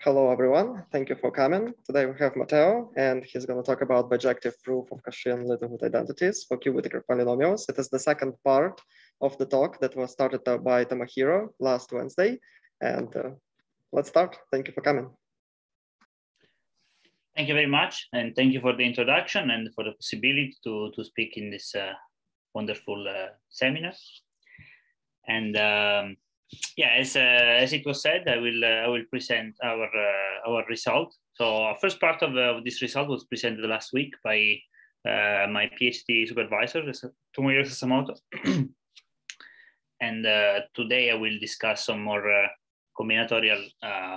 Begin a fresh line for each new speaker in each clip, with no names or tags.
Hello, everyone. Thank you for coming. Today we have Matteo, and he's going to talk about bijective proof of Cauchy Littlewood identities for Q-Whittaker polynomials. It is the second part of the talk that was started by Tomohiro last Wednesday. And uh, let's start. Thank you for coming.
Thank you very much. And thank you for the introduction and for the possibility to, to speak in this uh, wonderful uh, seminar. And um, yeah, as uh, as it was said, I will uh, I will present our uh, our result. So our first part of, uh, of this result was presented last week by uh, my PhD supervisor, Tomohiro Sasamoto. and uh, today I will discuss some more combinatorial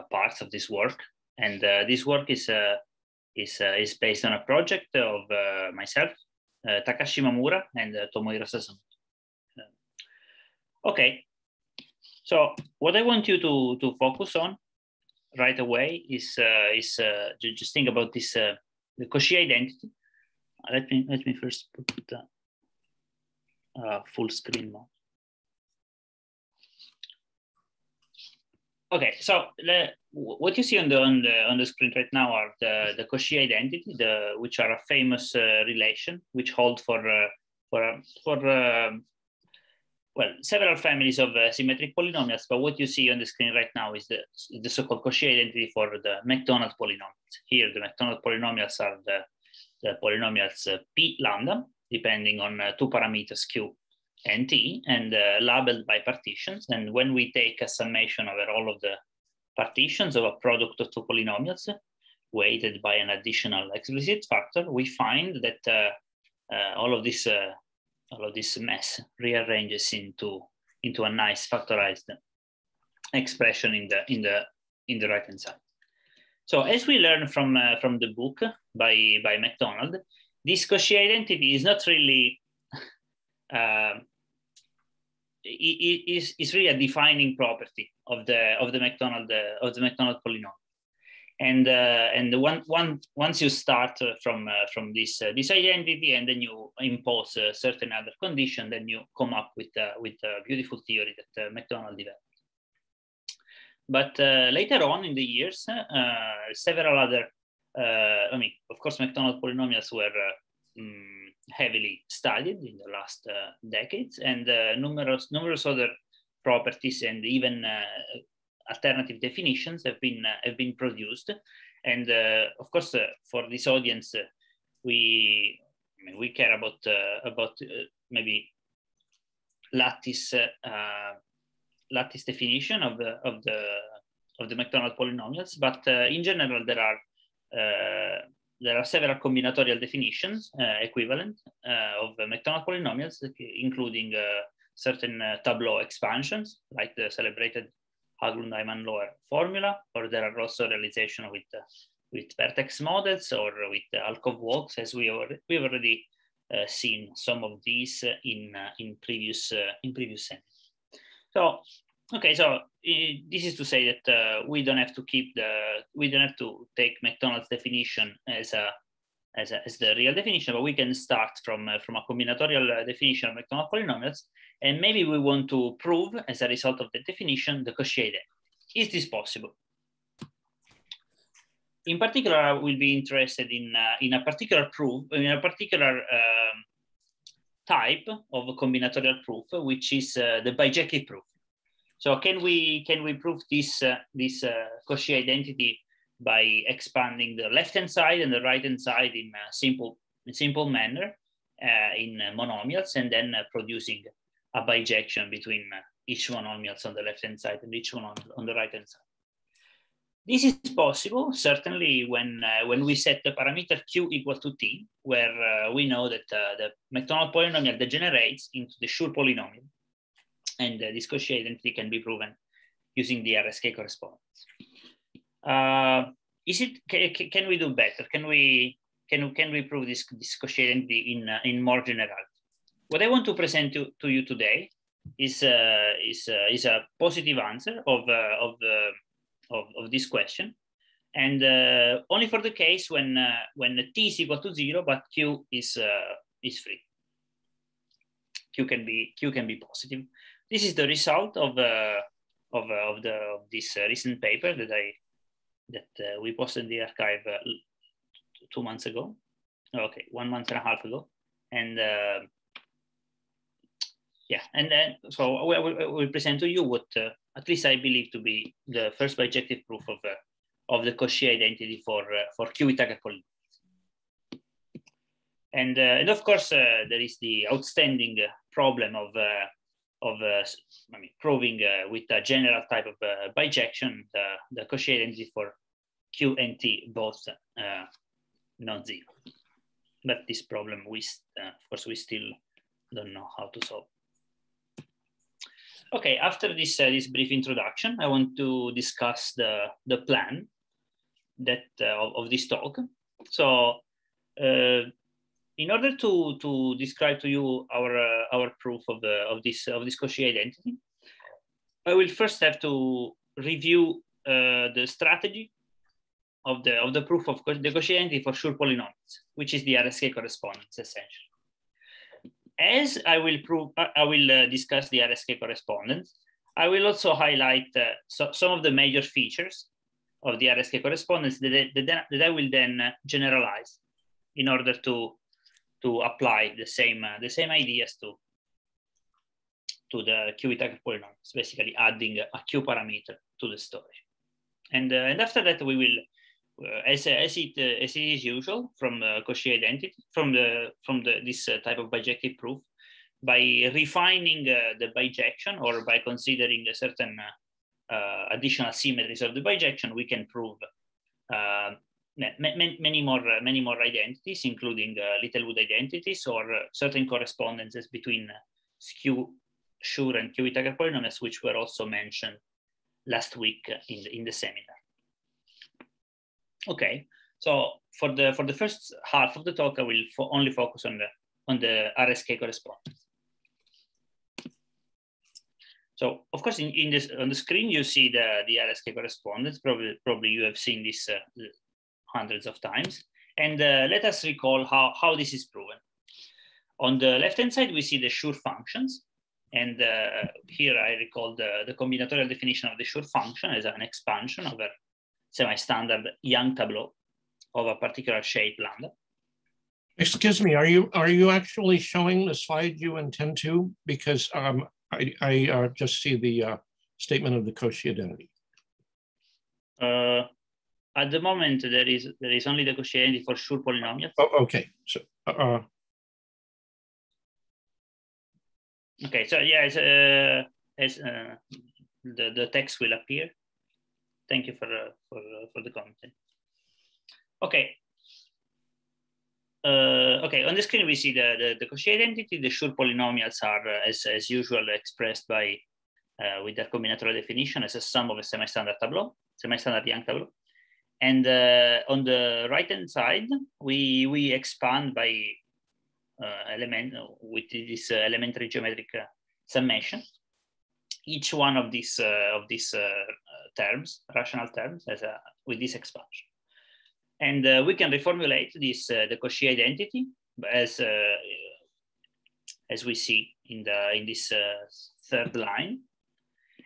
parts of this work. And this work is is is based on a project of myself, Takashi Imamura, and Tomohiro Sasamoto. Okay, so what I want you to, to focus on right away is, uh, is uh, just think about this, uh, the Cauchy identity. Let me, let me first put the uh, full screen mode. Okay, so the, what you see on the, on the on the screen right now are the the Cauchy identity, the which are a famous uh, relation which hold for uh, for for um, well, several families of uh, symmetric polynomials, but what you see on the screen right now is the, the so-called Cauchy identity for the Macdonald polynomials. Here, the Macdonald polynomials are the, the polynomials uh, p lambda, depending on uh, two parameters q and t, and uh, labeled by partitions. And when we take a summation over all of the partitions of a product of two polynomials, weighted by an additional explicit factor, we find that uh, uh, all of these all of this mess rearranges into into a nice factorized expression in the in the in the right hand side. So as we learn from uh, from the book by by Macdonald, this Cauchy identity is not really uh, is is really a defining property of the of the Macdonald uh, of the Macdonald polynomial and uh, and one, one, once you start uh, from uh, from this uh, this identity and then you impose a certain other condition, then you come up with uh, with a beautiful theory that uh, Macdonald developed. But later on in the years, several other, I mean, of course, Macdonald polynomials were um, heavily studied in the last decades, and numerous numerous other properties and even alternative definitions have been uh, have been produced, and uh, of course uh, for this audience we I mean, we care about about maybe lattice lattice definition of the of the of the Macdonald polynomials, but in general there are there are several combinatorial definitions uh, equivalent uh, of the Macdonald polynomials, including uh, certain tableau expansions, like the celebrated Haglund-Haiman-Loehr formula, or there are also realization with uh, with vertex models or with uh, alcove walks, as we already, we've already uh, seen some of these uh, in uh, in previous uh, in previous seminars. So okay, so this is to say that we don't have to keep the we don't have to take Macdonald's definition as a as, a, as the real definition, but we can start from, uh, from a combinatorial definition of Macdonald polynomials and maybe we want to prove, as a result of the definition, the Cauchy identity. Is this possible? In particular, I will be interested in, uh, in a particular proof, in a particular um, type of combinatorial proof, which is uh, the bijective proof. So can we, can we prove this, uh, this uh, Cauchy identity by expanding the left-hand side and the right-hand side in a simple, simple manner uh, in monomials and then producing a bijection between uh, each monomials on the left-hand side and each one on, on the right-hand side. This is possible, certainly, when, uh, when we set the parameter q equal to t, where uh, we know that uh, the Macdonald polynomial degenerates into the Schur polynomial. And uh, this Cauchy identity can be proven using the RSK correspondence. Uh, is it, can, can we do better? Can we, can, can we prove this, this Cauchy identity in, in more general? what I want to present to, to you today is, uh, is, uh, is a positive answer of, uh, of, of, of, this question. And uh, only for the case when, uh, when t is equal to zero, but q is, uh, is free. Q can be, q can be positive. This is the result of, of, of, the, of this recent paper that I, that uh, we posted in the arXiv uh, two months ago. Okay, one month and a half ago. And uh, yeah, and then so we will present to you what uh, at least I believe to be the first bijective proof of of the Cauchy identity for uh, for Q-Whittaker polynomials. And uh, and of course uh, there is the outstanding problem of of I mean proving with a general type of bijection the, the Cauchy identity for Q and T both non-zero. But this problem we of course we still don't know how to solve. Okay, after this, uh, this brief introduction, I want to discuss the, the plan that uh, of, of, this talk. So uh, in order to, to describe to you our, uh, our proof of, the, of, this, of this Cauchy identity, I will first have to review uh, the strategy of the, of the proof of the Cauchy for Schur polynomials, which is the RSK correspondence essentially as I will prove, I will uh, discuss the RSK correspondence, I will also highlight uh, so, some of the major features of the RSK correspondence that, that, that I will then uh, generalize in order to, to apply the same, uh, the same ideas to, to the Q-Whittaker polynomials, basically adding a Q parameter to the story. And, uh, and after that, we will as, as, it, uh, as it is usual from uh, Cauchy identity, from, the, from the, this type of bijective proof, by refining the bijection or by considering a certain additional symmetries of the bijection, we can prove many more many more identities, including uh, Littlewood identities or uh, certain correspondences between skew, Schur, and Q-Whittaker polynomials, which were also mentioned last week in the, in the seminar. Okay, so for the for the first half of the talk, I will fo only focus on the on the RSK correspondence. So of course, in, in this on the screen you see the the RSK correspondence. Probably probably you have seen this uh, hundreds of times. And uh, let us recall how how this is proven. On the left hand side, we see the Schur functions. And uh, here I recall the, the combinatorial definition of the Schur function as an expansion over semi-standard Young tableau of a particular shape lambda.
Excuse me, are you are you actually showing the slide you intend to? Because um, I, I uh, just see the uh, statement of the Cauchy identity.
Uh, at the moment, there is there is only the Cauchy identity for Schur polynomials.
Oh, okay. So, uh, uh
okay. So yeah, it's, uh, it's, uh, the the text will appear. Thank you for, uh, for, uh, for the comment. Okay. Uh, okay, on the screen we see the, the, the Cauchy identity. The Schur polynomials are, uh, as, as usual, expressed by uh, with their combinatorial definition as a sum of a semi-standard tableau, semi-standard Young tableau. And uh, on the right-hand side, we, we expand by element with this elementary geometric summation each one of these uh, of these uh, terms, rational terms, as a, with this expansion. And uh, we can reformulate this uh, the Cauchy identity as uh, as we see in the in this third line,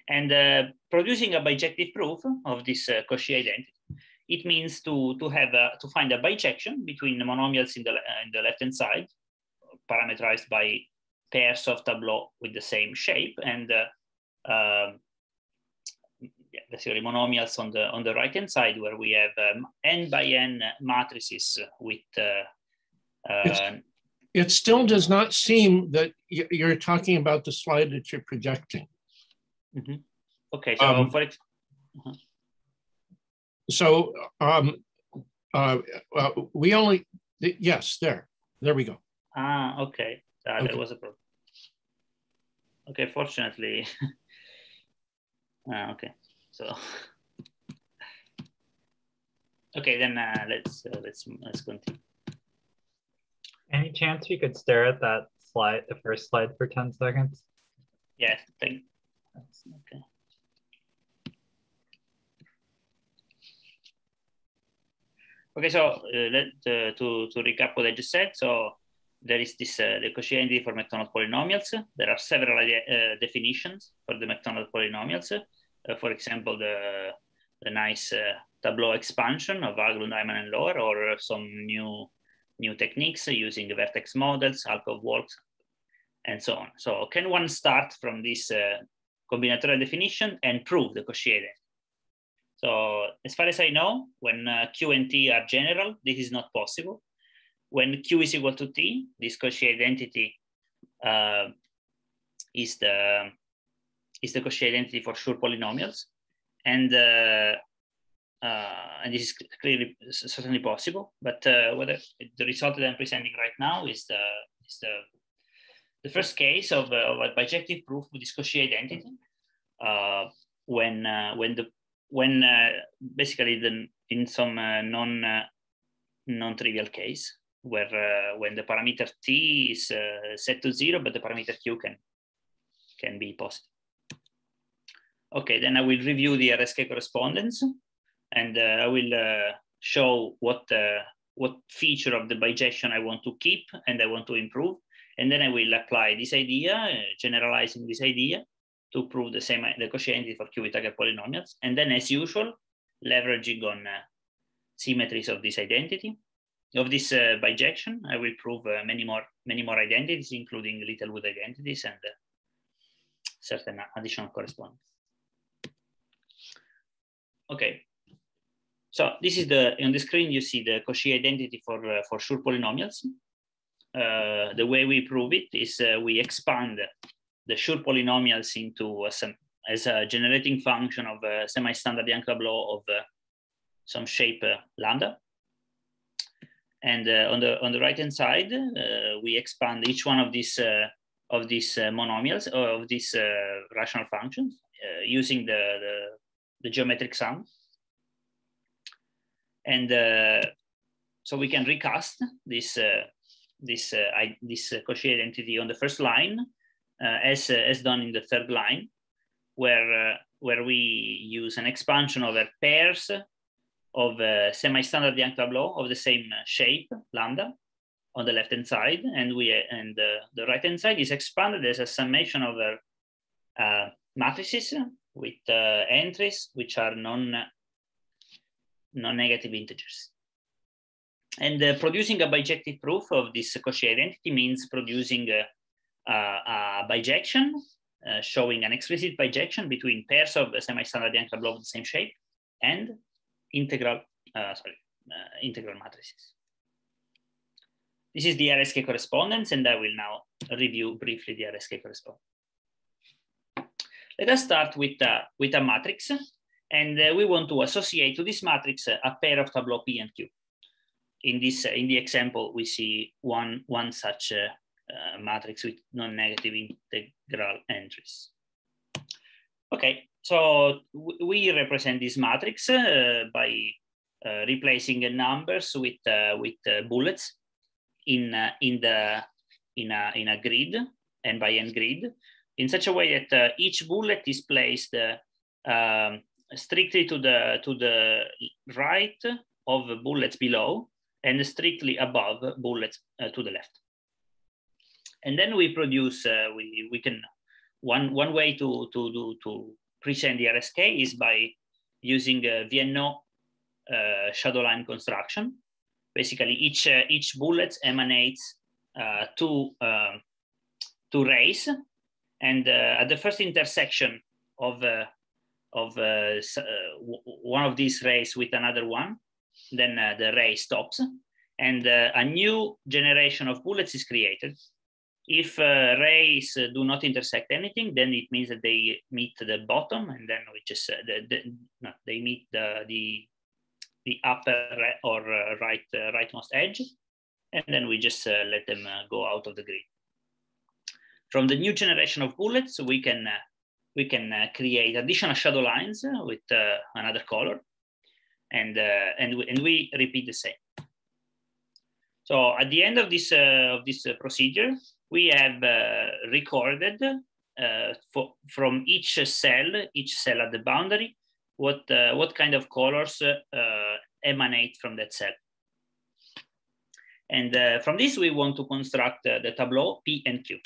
and producing a bijective proof of this Cauchy identity it means to, to have a, to find a bijection between the monomials in the, in the left-hand side, parameterized by pairs of tableau with the same shape, and uh, um, basically on the on the right hand side where we have um, n by n matrices with. Uh, uh,
it still does not seem that you're talking about the slide that you're projecting.
Mm -hmm. Okay, so um, for uh -huh.
so um, uh, we only yes there there we go.
Ah, okay, uh, okay. that was a problem. Okay, fortunately. Ah, okay, so okay, then uh, let's uh, let's let's continue.
Any chance you could stare at that slide, the first slide, for ten seconds?
Yeah, thank. Okay. Okay, so uh, let, uh, to, to recap what I just said. So there is this uh, the Cauchy identity for Macdonald polynomials. There are several uh, definitions for the Macdonald polynomials. Uh, for example, the, the nice uh, Tableau expansion of Haglund, Haiman, and Loehr, or some new new techniques using vertex models, alcove walks, and so on. So can one start from this uh, combinatorial definition and prove the Cauchy identity? So as far as I know, when uh, Q and T are general, this is not possible. When Q is equal to T, this Cauchy identity uh, is the is the Cauchy identity for Schur polynomials, and uh, uh, and this is clearly certainly possible. But uh, whether the result that I'm presenting right now is the is the the first case of, uh, of a bijective proof with this Cauchy identity uh, when uh, when the when uh, basically the in some non non-trivial case where when the parameter t is set to zero, but the parameter q can can be positive. Okay, then I will review the RSK correspondence and uh, I will uh, show what uh, what feature of the bijection I want to keep and I want to improve. And then I will apply this idea, generalizing this idea to prove the same the Cauchy for Q-Whittaker polynomials. And then as usual, leveraging on uh, symmetries of this identity, of this uh, bijection, I will prove uh, many more many more identities, including Littlewood identities and certain additional correspondence. Okay, so this is the, on the screen, you see the Cauchy identity for, uh, for Schur polynomials. Uh, the way we prove it is uh, we expand the Schur polynomials into some, as a generating function of a semi-standard Young-Tableau of uh, some shape uh, lambda. And uh, on the on the right hand side, we expand each one of these of these monomials or of these rational functions using the, the, the geometric sum. And uh, so we can recast this uh, this uh, I, this Cauchy identity on the first line as as done in the third line, where where we use an expansion over pairs of semi-standard Young tableau of the same shape, lambda, on the left-hand side, and we and uh, the right-hand side is expanded as a summation over uh, matrices with uh, entries which are non non-negative integers. And uh, producing a bijective proof of this Cauchy identity means producing a, a, a bijection, uh, showing an explicit bijection between pairs of semi-standard tableau of the same shape and integral, uh, sorry, uh, integral matrices. This is the RSK correspondence, and I will now review briefly the RSK correspondence. Let us start with, uh, with a matrix and uh, we want to associate to this matrix a pair of tableau P and Q. In this, uh, in the example, we see one, one such uh, uh, matrix with non-negative integral entries. Okay, so we represent this matrix by replacing the numbers with, with bullets in, in, the, in, a, in a grid and by n grid in such a way that each bullet is placed um, strictly to the to the right of bullets below and strictly above bullets uh, to the left. And then we produce, uh, we, we can, one, one way to, to, do, to present the RSK is by using a Viennot uh, shadow line construction. Basically, each, uh, each bullet emanates uh, two, um, two rays. And uh, at the first intersection of of uh, uh one of these rays with another one, then uh, the ray stops and uh, a new generation of bullets is created. If rays do not intersect anything, then it means that they meet the bottom and then we just, the, the, no, they meet the, the, the upper or right rightmost edge and then we just uh, let them uh, go out of the grid. From the new generation of bullets, we can uh, we can uh, create additional shadow lines uh, with another color and, and, we, and we repeat the same. So at the end of this, of this procedure, we have recorded for, from each cell, each cell at the boundary, what, what kind of colors emanate from that cell. And uh, from this, we want to construct uh, the tableau P and Q.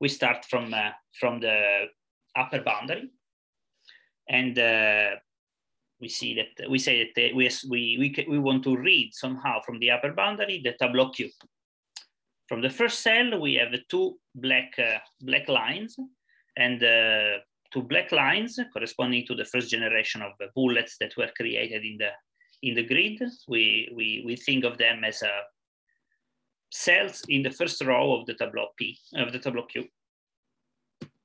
We start from, uh, from the upper boundary. And uh, we see that we say that we, we, we, we want to read somehow from the upper boundary the tableau Q. From the first cell, we have two black, uh, black lines and uh, two black lines corresponding to the first generation of bullets that were created in the, in the grid. We, we, we think of them as uh, cells in the first row of the tableau P, of the tableau Q.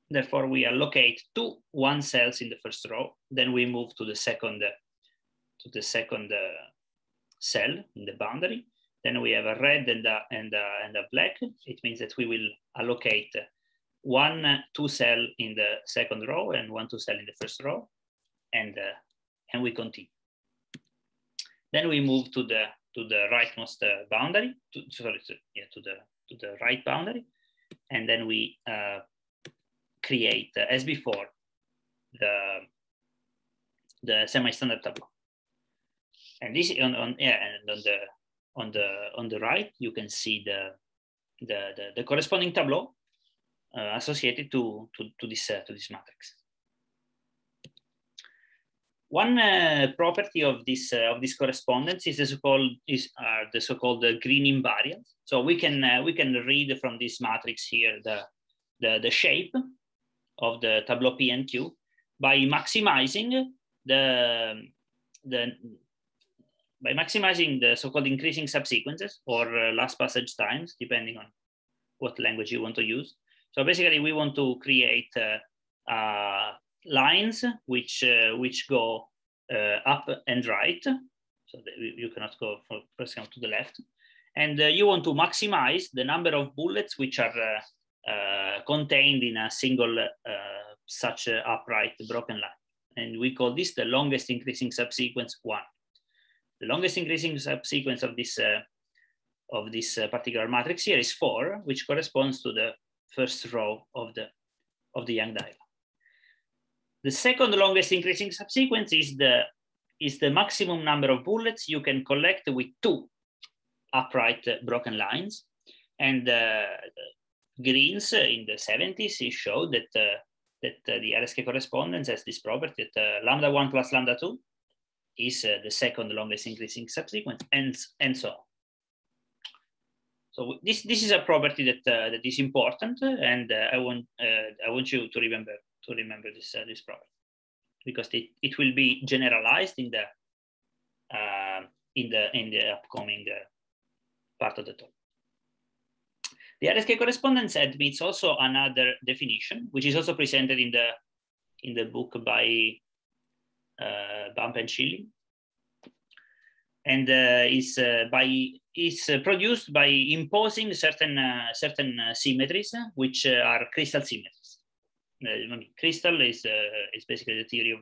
Therefore, we allocate two one cells in the first row. Then we move to the second, to the second uh, cell in the boundary. Then we have a red and a, and a, and a black. It means that we will allocate one two cell in the second row and one two cell in the first row, and uh, and we continue. Then we move to the to the rightmost uh, boundary. To, sorry, to, yeah, to the to the right boundary, and then we uh, create, uh, as before, the, the semi-standard tableau. And this on, on yeah, and on the on the on the right, you can see the the the, the corresponding tableau uh, associated to to, to this uh, to this matrix. One uh, property of this uh, of this correspondence is the so-called is are the so-called uh, Greene invariants. So we can uh, we can read from this matrix here the the, the shape of the Tableau P and Q by maximizing the, the by maximizing the so-called increasing subsequences or uh, last passage times, depending on what language you want to use. So basically, we want to create uh, uh, lines which uh, which go uh, up and right. So you cannot go for pressing to the left, and uh, you want to maximize the number of bullets which are contained in a single such upright broken line. And we call this the longest increasing subsequence one. The longest increasing subsequence of this, of this particular matrix here is four, which corresponds to the first row of the, of the Young diagram. The second longest increasing subsequence is the, is the maximum number of bullets you can collect with two upright broken lines. And uh, Greens in the 70s, he showed that, uh, that uh, the RSK correspondence has this property that uh, lambda 1 plus lambda 2 is uh, the second longest increasing subsequence, and, and so on. So this, this is a property that, uh, that is important, and uh, I, want, I want you to remember, to remember this, this property because it, it will be generalized in the, in the, in the upcoming part of the talk. The RSK correspondence admits also another definition, which is also presented in the, in the book by uh, Bump and Schilling. And uh, is, uh, by, is uh, produced by imposing certain, uh, certain uh, symmetries, which are crystal symmetries. Eh, mean, crystal is, eh, is basically the theory of,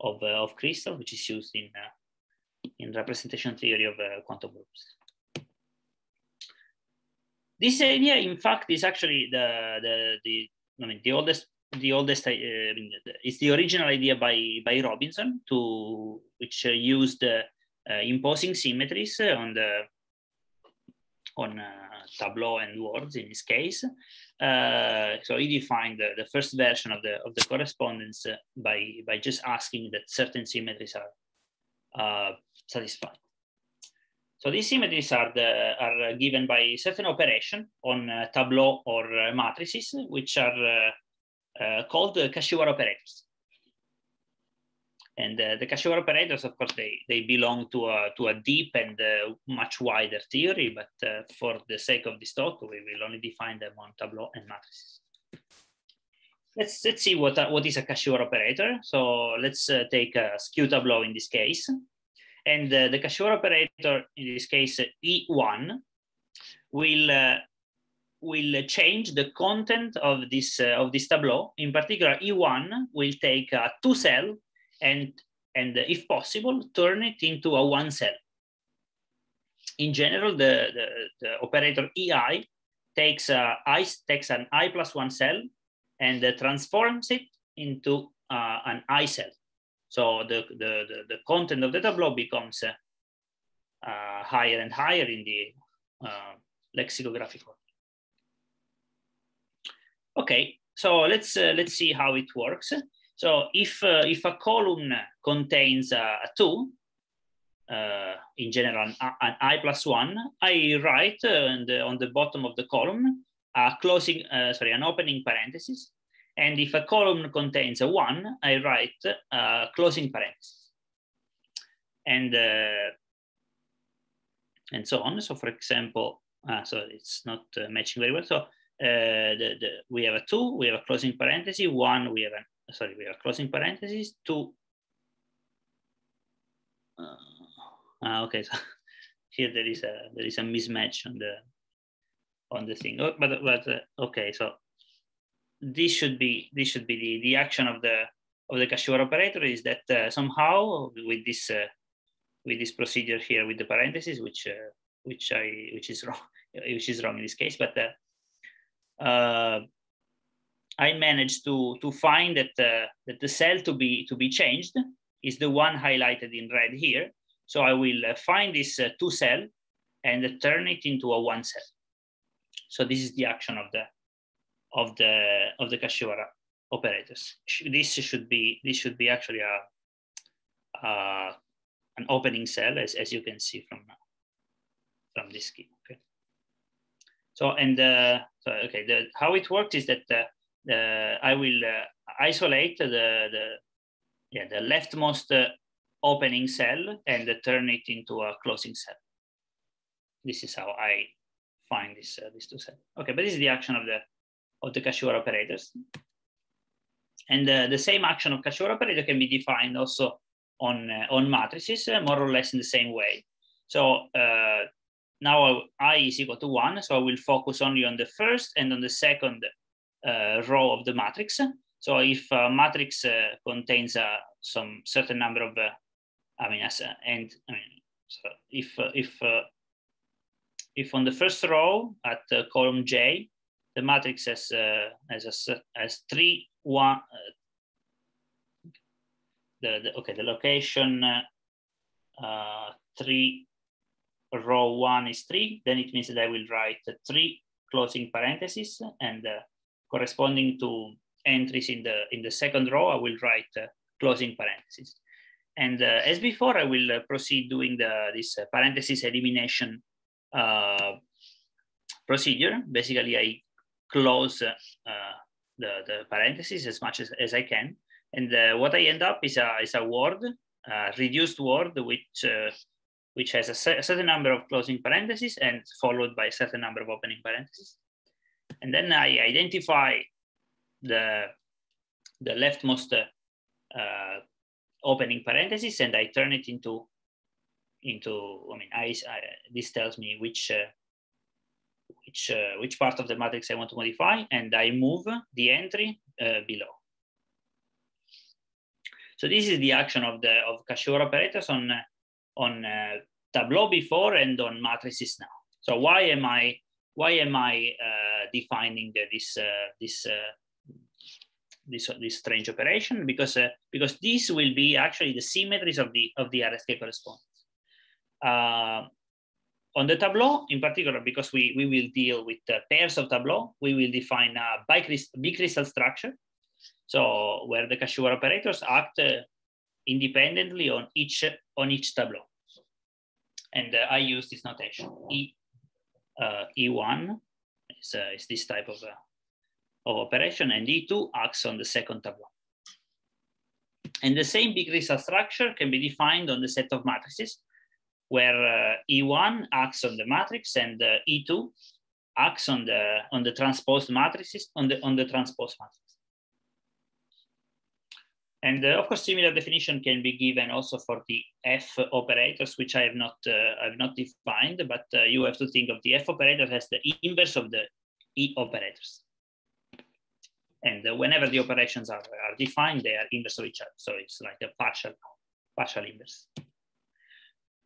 of, eh, of crystal, which is used in, in representation theory of quantum groups. This idea, in fact, is actually the the the I mean the oldest the oldest uh, the original idea by by Robinson to which uh, used uh, imposing symmetries on the on Tableau and words in this case. Uh, so he defined the, the, first version of the of the correspondence by by just asking that certain symmetries are uh, satisfied. So these symmetries are, the, are given by certain operation on uh, Tableau or uh, matrices, which are uh, uh called Kashiwara operators. And uh, the Kashiwara operators, of course, they, they belong to a, to a deep and uh, much wider theory, but for the sake of this talk, we will only define them on Tableau and matrices. Let's, let's see what, what is a Kashiwara operator. So let's take a skew Tableau in this case. And uh, the Kashiwara operator, in this case E1, will, uh, will change the content of this, uh, of this tableau. In particular, E1 will take a two cell and, and if possible, turn it into a one cell. In general, the, the, the operator EI takes, a, I, takes an I plus one cell and uh, transforms it into uh, an I cell. So the, the, the, the content of the tableau becomes uh, uh, higher and higher in the uh, lexicographic order. Okay, so let's, uh, let's see how it works. So if, uh, if a column contains a two, uh, in general an, an, i plus one, I write uh, the, on the bottom of the column a closing, uh, sorry, an opening parenthesis. And if a column contains a one, I write a closing parenthesis. And, uh, and so on. So for example, uh, so it's not uh, matching very well. So the, the, we have a two, we have a closing parenthesis, one, we have a, sorry, we are closing parentheses two, uh, okay, so here there is a there is a mismatch on the on the thing. Oh, but but uh, okay, so this should be this should be the the action of the of the Kashiwara operator is that uh, somehow with this uh, with this procedure here with the parentheses, which uh, which I which is wrong which is wrong in this case, but uh, uh, I managed to to find that that the cell to be to be changed is the one highlighted in red here, so I will uh, find this uh, two cell and turn it into a one cell. So this is the action of the of the of the Kashiwara operators. This should be this should be actually a, a an opening cell as, as you can see from from this scheme. Okay. So and uh, so okay, the, how it works is that uh, I will uh, isolate the the yeah the leftmost uh, opening cell and turn it into a closing cell. This is how I find this, uh, these two cells. Okay, but this is the action of the, of the Kashiwara operators. And uh, the same action of Kashiwara operator can be defined also on, uh, on matrices, uh, more or less in the same way. So uh, now I is equal to one, so I will focus only on the first and on the second uh, row of the matrix. So if a matrix contains some certain number of I mean, as and I mean, so if uh, if uh, if on the first row at uh, column J, the matrix has uh, has a, has three one. Uh, the, the okay the location uh, three row one is three. Then it means that I will write three closing parentheses and corresponding to entries in the in the second row, I will write closing parentheses. And uh, as before, I will uh, proceed doing the, this uh, parenthesis elimination procedure. Basically, I close the, the parentheses as much as, as I can. And uh, what I end up is a, is a word, a reduced word, which, uh, which has a, certain number of closing parentheses and followed by a certain number of opening parentheses. And then I identify the, the leftmost uh, opening parenthesis and I turn it into, into I mean, I, I this tells me which, uh, which, uh, which part of the matrix I want to modify and I move the entry uh, below. So this is the action of the of Kashiwara operators on, on uh, Tableau before and on matrices now. So why am I why am I uh, defining this uh, this this, this strange operation because, uh, because this will be actually the symmetries of the, of the RSK correspondence. Uh, on the tableau, in particular, because we, we will deal with uh, pairs of tableau, we will define a bicrystal structure. So where the Kashiwara operators act uh, independently on each, on each tableau. And uh, I use this notation. E, uh, E1 is, is this type of of operation and E2 acts on the second tableau. And the same bicrystal structure can be defined on the set of matrices where uh, E1 acts on the matrix and uh, E2 acts on the, on the transposed matrices, on the, on the transposed matrix. And uh, of course, similar definition can be given also for the F operators, which I have not, uh, I have not defined, but uh, you have to think of the F operator as the inverse of the E operators. And whenever the operations are, are defined, they are inverse of each other. So it's like a partial, partial inverse.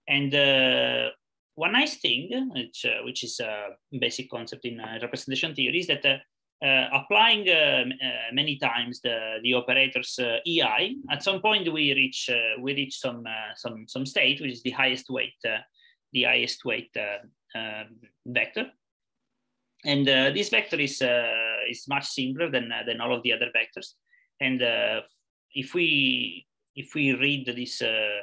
And uh, one nice thing, which, uh, which is a basic concept in uh, representation theory, is that applying many times the, the operators EI, at some point we reach, we reach some, some, some state, which is the highest weight, the highest weight vector. And uh, this vector is, uh, is much simpler than, uh, than all of the other vectors. And if we if we read this uh,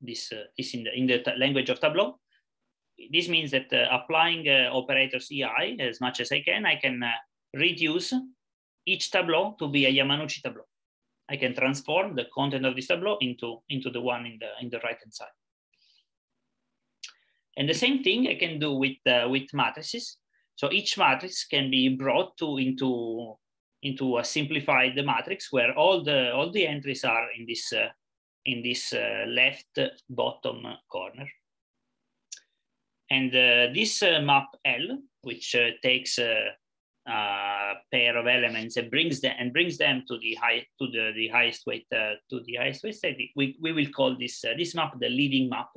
this uh, this in the in the language of Tableau, this means that uh, applying uh, operators EI as much as I can, I can uh, reduce each tableau to be a Yamanouchi tableau. I can transform the content of this tableau into, into the one in the, in the right-hand side. And the same thing I can do with, uh, with matrices. So each matrix can be brought to, into, into a simplified matrix where all the, all the entries are in this, uh, in this uh, left bottom corner. And uh, this uh, map L, which uh, takes a pair of elements and brings them and brings them to the high to the, the highest weight uh, to the highest weight state, we, we will call this uh, this map the leading map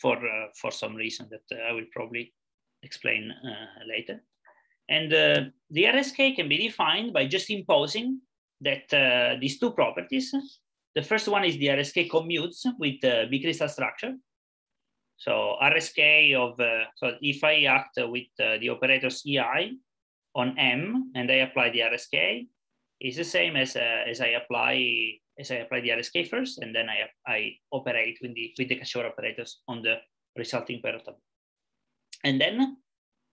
for for some reason that I will probably explain later. And uh, the RSK can be defined by just imposing that uh, these two properties. The first one is the RSK commutes with the bicrystal structure. So RSK of, uh, so if I act with uh, the operators EI on M and I apply the RSK, is the same as, uh, as I apply as I apply the RSK first, and then I, I operate with the, with the Kashiwara operators on the resulting tableau. And then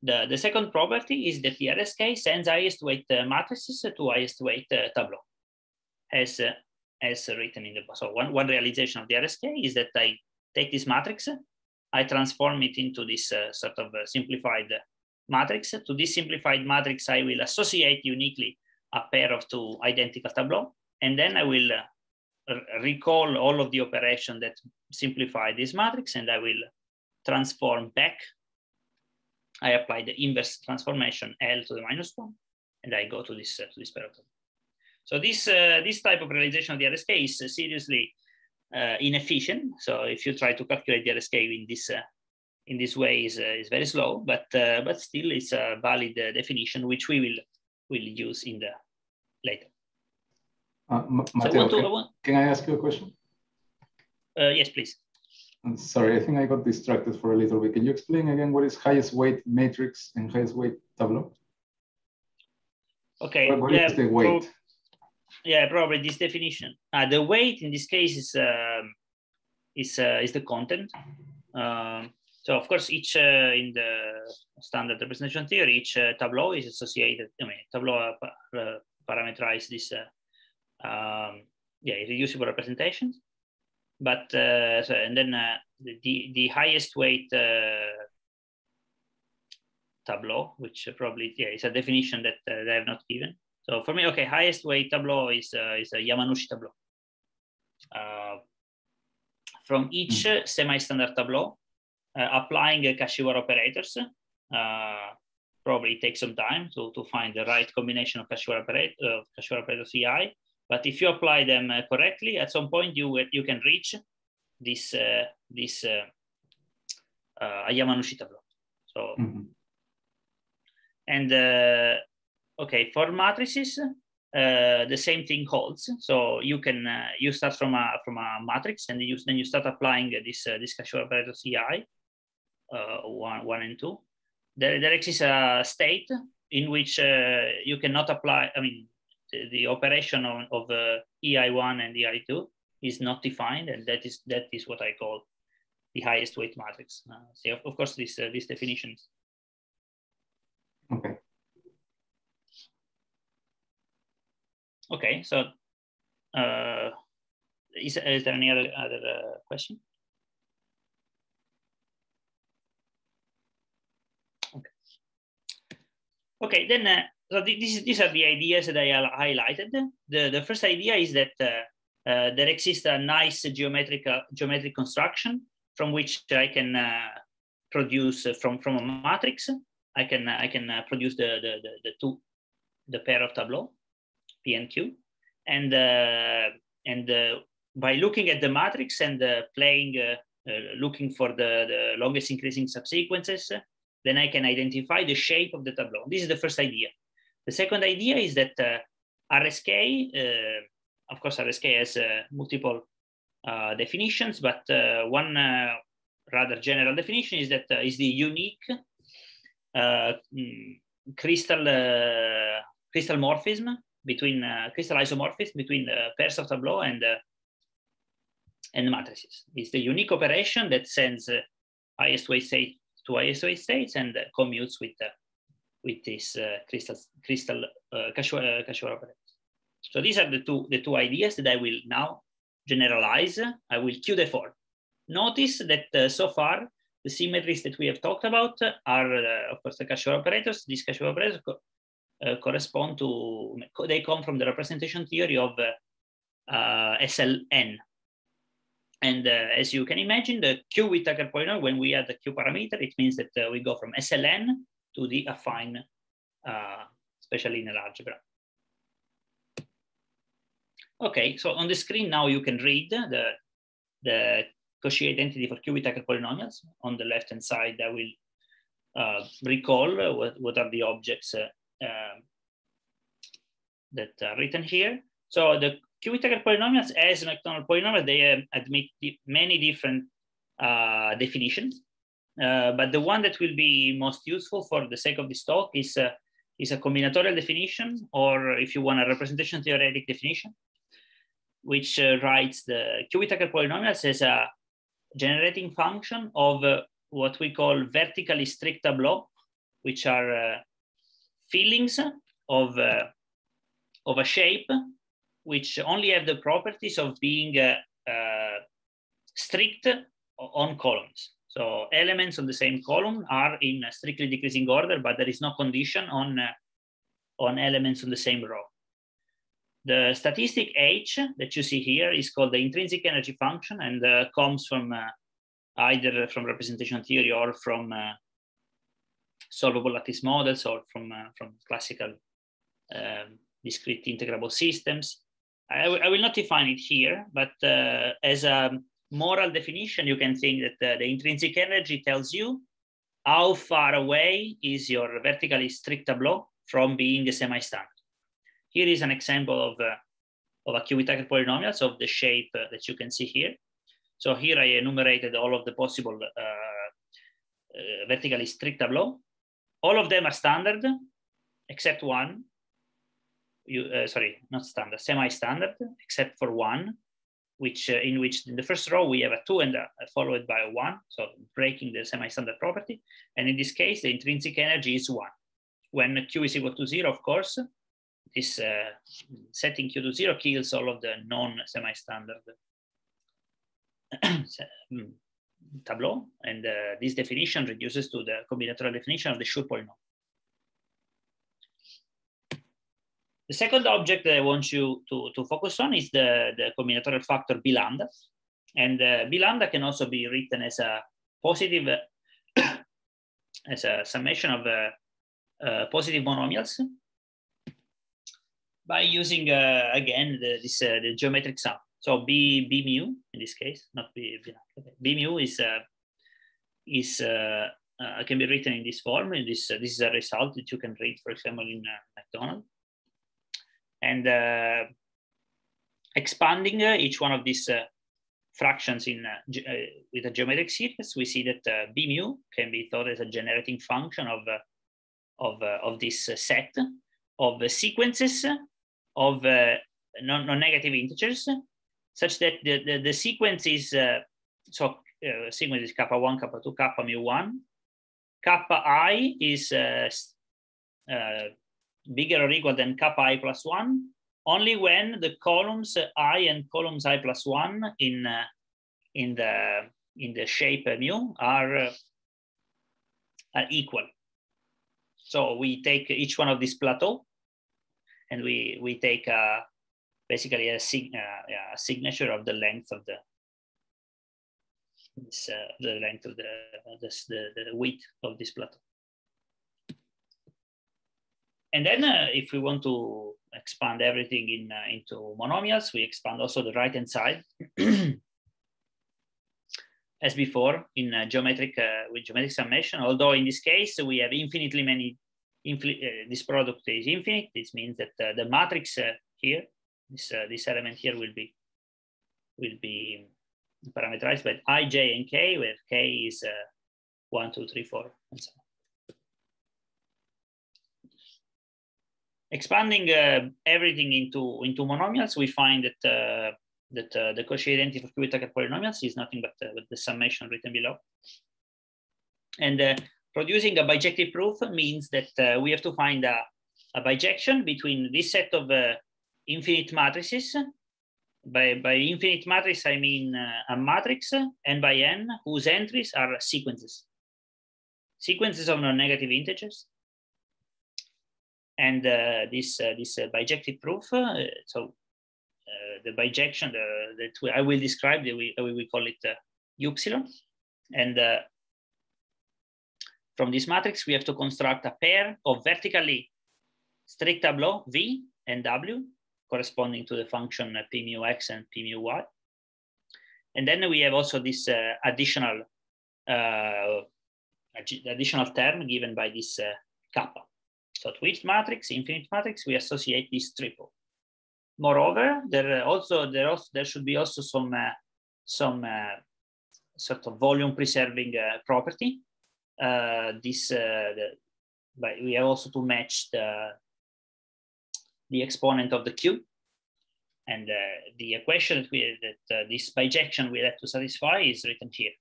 the, the second property is that the RSK sends highest weight uh, matrices to highest weight uh, tableau, as, uh, as written in the, so one, one realization of the RSK is that I take this matrix I transform it into this uh, sort of uh, simplified matrix. To this simplified matrix, I will associate uniquely a pair of two identical tableaux, and then I will uh, recall all of the operation that simplify this matrix, and I will transform back. I apply the inverse transformation L to the minus one, and I go to this, uh, to this pair. So this, uh, this type of realization of the RSK is seriously uh, inefficient. So if you try to calculate the RSK in this uh, in this way is, uh, is very slow, but but still it's a valid definition which we will will use in the later.
Uh, Matteo, so I can, can, I ask you a question?
yes, please.
I'm sorry, I think I got distracted for a little bit. Can you explain again what is highest weight matrix and highest weight tableau?
Okay.
What, what yeah, is the weight?
Yeah, probably this definition. Uh, the weight in this case is uh, is uh, is the content. Um, so of course, each uh, in the standard representation theory, each uh, tableau is associated. I mean, tableau uh, parameterize this, um, yeah, reducible representations. But so, and then the the highest weight tableau, which probably yeah, is a definition that they have not given. So for me, okay, highest weight tableau is, uh, is a Yamanouchi tableau. Uh, from each mm. semi-standard tableau, uh, applying Kashiwara operators, uh, probably takes some time to, to find the right combination of Kashiwara, operator, uh, Kashiwara operator CI. But if you apply them uh, correctly, at some point you, you can reach this, this a Yamanouchi tableau. So, mm -hmm. and Okay, for matrices, uh, the same thing holds. So you can uh, you start from a from a matrix, and you then you start applying this uh, this Kashiwara operator CI uh, one one and two. There there exists a state in which uh, you cannot apply. I mean, the, the operation of, of uh, EI one and EI two is not defined, and that is that is what I call the highest weight matrix. So of, of course, these these definitions.
Okay.
Okay, so uh, is, is there any other, other uh, question? Okay, okay then uh, so this, these are the ideas that I highlighted. The, the first idea is that uh, uh, there exists a nice geometric, geometric construction from which I can uh, produce from, from a matrix. I can, I can produce the, the, the, the two, the pair of tableau. P and And, uh, and uh, by looking at the matrix and uh, playing, looking for the, the longest increasing subsequences, then I can identify the shape of the tableau. This is the first idea. The second idea is that RSK, of course, RSK has multiple uh, definitions, but uh, one uh, rather general definition is that is the unique mm, crystal crystal morphism between uh, crystal isomorphism between the pairs of tableau and uh, and matrices. It's the unique operation that sends uh, highest state to highest states and uh, commutes with uh, with this uh, crystal crystal uh, Kashiwara, Kashiwara operators. So these are the two the two ideas that I will now generalize. I will queue the four. Notice that so far the symmetries that we have talked about are, uh, of course, the Kashiwara operators. These Kashiwara operators uh, correspond to, they come from the representation theory of uh SLN. And uh, as you can imagine, the Q Whittaker polynomial, when we add the Q parameter, it means that we go from SLN to the affine, especially in algebra. Okay, so on the screen now you can read the, the Cauchy identity for Q Whittaker polynomials. On the left-hand side, I will uh, recall what, what are the objects uh, um, that are written here. So the Q Whittaker polynomials as Macdonald polynomials, they uh, admit many different uh, definitions. Uh, but the one that will be most useful for the sake of this talk is, is a combinatorial definition, or if you want a representation theoretic definition, which writes the Q Whittaker polynomials as a generating function of uh, what we call vertically strict tableau, which are uh, fillings of, uh, of a shape which only have the properties of being uh, uh, strict on columns. So elements on the same column are in strictly decreasing order, but there is no condition on, uh, on elements on the same row. The statistic H that you see here is called the intrinsic energy function and uh, comes from uh, either from representation theory or from solvable lattice models or from, uh, from classical um, discrete integrable systems. I, I will not define it here, but uh, as a moral definition, you can think that uh, the intrinsic energy tells you how far away is your vertically strict tableau from being a semi-standard. Here is an example of, uh, of a Q-Whittaker polynomials of the shape uh, that you can see here. So here I enumerated all of the possible uh, uh, vertically strict tableau. All of them are standard, except one. You, uh, sorry, not standard, semi-standard, except for one, which uh, in which in the first row we have a two and a, followed by a one, so breaking the semi-standard property. And in this case, the intrinsic energy is one. When Q is equal to zero, of course, this uh, setting Q to zero kills all of the non-semi-standard hmm, tableau. And uh, this definition reduces to the combinatorial definition of the Schur polynomial. The second object that I want you to, to focus on is the, the combinatorial factor B lambda. And uh, B lambda can also be written as a positive, as a summation of uh, uh, positive monomials by using, uh, again, the, this, uh, the geometric sum. So B, B mu, in this case, not B, B, B mu is, uh, is uh, uh, can be written in this form. And this, uh, this is a result that you can read, for example, in Macdonald. And expanding each one of these fractions in with a geometric series, we see that B mu can be thought as a generating function of, of, of this set of sequences of uh, non-negative integers such that the, the, the sequence is, uh, so uh, sequence is kappa 1, kappa 2, kappa mu 1. Kappa i is uh, uh, bigger or equal than kappa i plus 1 only when the columns i and columns i plus 1 in, uh, in, the, in the shape mu are, uh, are equal. So we take each one of these plateau and we we take uh, basically a, sig uh, a signature of the length of the this, uh, the length of the, this, the the width of this plateau. And then uh, if we want to expand everything in uh, into monomials, we expand also the right hand side. As before in uh, geometric with geometric summation, although in this case we have infinitely many uh, this product is infinite. This means that uh, the matrix uh, here, this, this element here will be, will be parameterized by i, j, and k, where k is one, two, three, four, and so on. expanding uh, everything into, into monomials, we find that, uh, that uh, the Cauchy identity for Q-Whittaker polynomials is nothing but, but the summation written below. And producing a bijective proof means that we have to find a, a bijection between this set of infinite matrices by, by infinite matrix, I mean uh, a matrix n by n whose entries are sequences. Sequences of non-negative integers. And uh, this, uh, this uh, bijective proof, uh, so the bijection that I will describe, we, we call it upsilon. And from this matrix, we have to construct a pair of vertically strict tableau V and W corresponding to the function p mu x and p mu y. And then we have also this uh, additional uh, additional term given by this uh, kappa. So to each matrix, infinite matrix, we associate this triple. Moreover, there also there also there should be also some uh, some uh, sort of volume preserving uh, property. this the, but we have also to match the the exponent of the cube. And uh, the equation that, we, that uh, this bijection we have to satisfy is written here.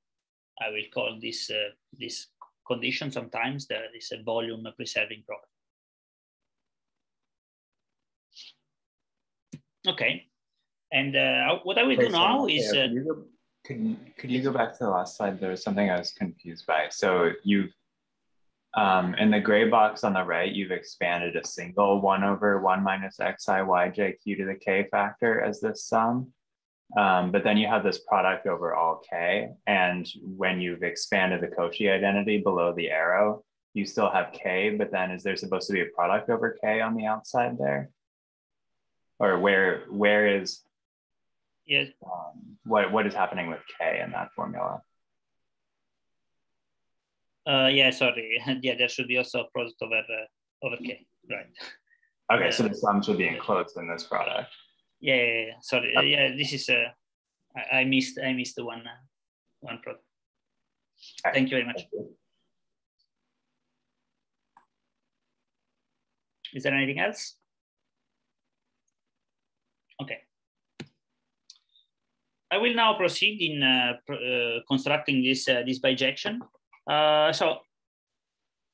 I will call this, uh, this condition sometimes the, a volume preserving property. Okay, and uh, what I will do now is.
Yeah, could, you go, could, could you go back to the last slide? There was something I was confused by. So you've um, in the gray box on the right, you've expanded a single 1 over 1 minus xi yj q to the k factor as this sum. Um, but then you have this product over all k. And when you've expanded the Cauchy identity below the arrow, you still have k, but then is there supposed to be a product over k on the outside there? Or where where is
yes.
Um, what, what is happening with k in that formula?
Uh, yeah, sorry. yeah, there should be also a product over uh, over k, right?
Okay, so the sum should be enclosed in this product.
Yeah, yeah, yeah. sorry. Okay. yeah, this is uh, I, I, missed I missed the one uh, one product. Okay. Thank you very much. You. Is there anything else? Okay. I will now proceed in uh, uh, constructing this, uh, this bijection. Uh, so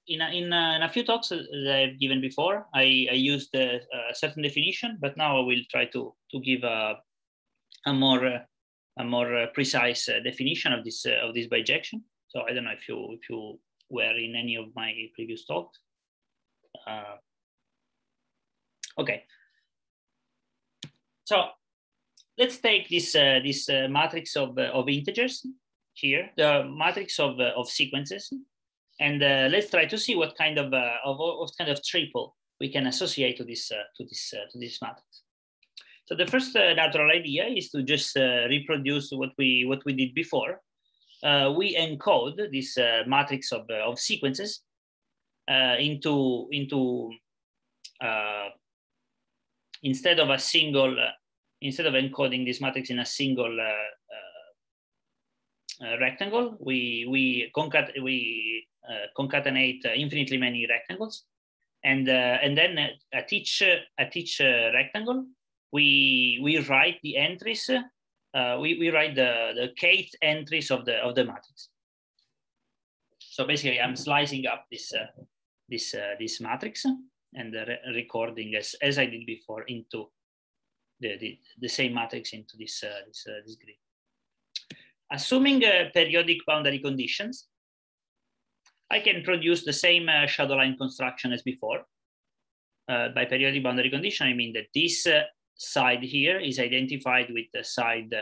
in a, in, a, in a few talks that I've given before, I, I used a, a, certain definition, but now I will try to, to give a, a more, a more precise uh, definition of this, uh, of this bijection. So I don't know if you, if you were in any of my previous talks. Uh, okay. So let's take this, uh, this uh, matrix of, of integers here, the matrix of, uh, of sequences. And uh, let's try to see what kind of, uh, of what kind of triple we can associate to this, uh, to this, uh, to this matrix. So the first uh, natural idea is to just reproduce what we, what we did before. we encode this matrix of, of sequences into, into instead of a single, instead of encoding this matrix in a single rectangle, we we, concat we uh, concatenate uh, infinitely many rectangles, and and then at each at each rectangle, we we write the entries. we we write the the kth entries of the of the matrix. So basically, I'm slicing up this this this matrix and re recording as as I did before into the, the, the same matrix into this, uh, this, uh, this grid. Assuming uh, periodic boundary conditions, I can produce the same uh, shadow line construction as before. Uh, by periodic boundary condition, I mean that this uh, side here is identified with the side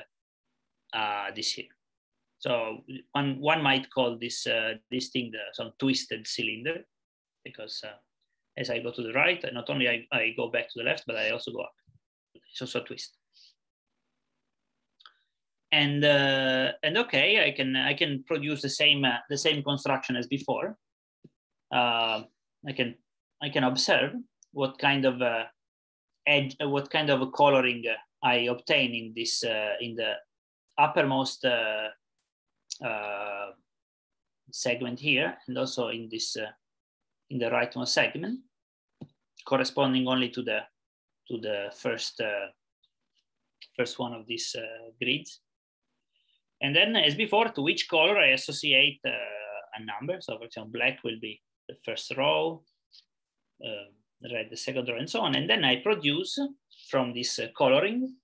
uh, this here. So one, one might call this, uh, this thing the some twisted cylinder because as I go to the right, not only I, I go back to the left, but I also go up. It's also a twist and uh, and okay, I can I can produce the same uh, the same construction as before. Uh, I can I can observe what kind of uh, edge, uh, what kind of coloring uh, I obtain in this in the uppermost segment here, and also in this in the rightmost segment. corresponding only to the to the first first one of these grids. And then as before, to each color I associate uh, a number. So for example, black will be the first row, uh, red the second row and so on. And then I produce from this uh, coloring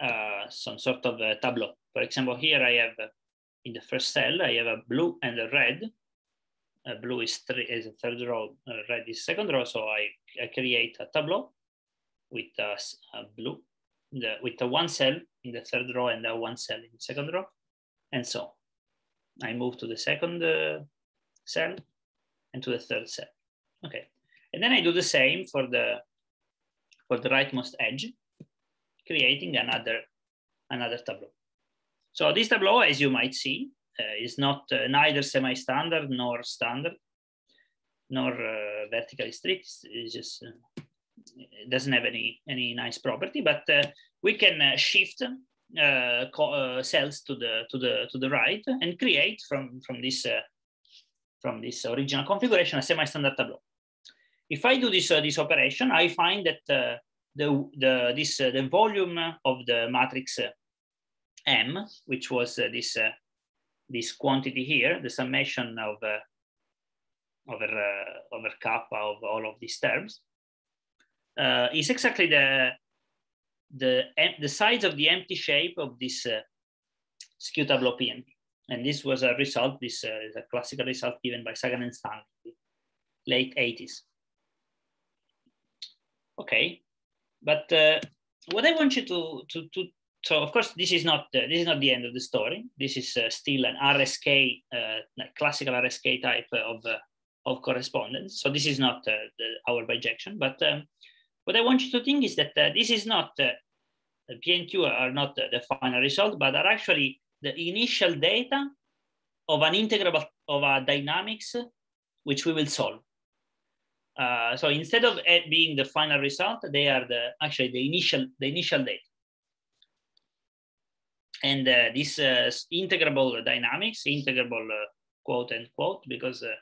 uh, some sort of a tableau. For example, here I have in the first cell, I have a blue and a red. Uh, blue is, three, is the third row, uh, red is second row. So I, I create a tableau with a, a blue, the, with a one cell in the third row and a one cell in the second row, and so I move to the second uh, cell and to the third cell. Okay, and then I do the same for the for the rightmost edge, creating another another tableau. So this tableau, as you might see, uh, is not uh, neither semi-standard nor standard, nor uh, vertically strict. It's just uh, it doesn't have any any nice property, but uh, we can uh, shift Uh, uh, cells to the to the to the right and create from from this uh, from this original configuration a semi-standard tableau. If I do this this operation, I find that the the this the volume of the matrix M, which was this this quantity here, the summation of uh, over uh, over kappa of all of these terms, uh, is exactly the the the size of the empty shape of this uh, skew tableau And this was a result. This uh, is a classical result given by Sagan and Stanley, late 80s. Okay, but uh, what I want you to to to so of course this is not uh, this is not the end of the story. This is uh, still an RSK, uh, classical RSK type of uh, of correspondence. So this is not uh, the, our bijection, but um, what I want you to think is that uh, this is not the PNQ are not the, the final result, but are actually the initial data of an integrable of a dynamics which we will solve. Uh, so instead of it being the final result, they are the actually the initial the initial data. And uh, this uh, integrable dynamics, integrable uh, quote unquote, because uh,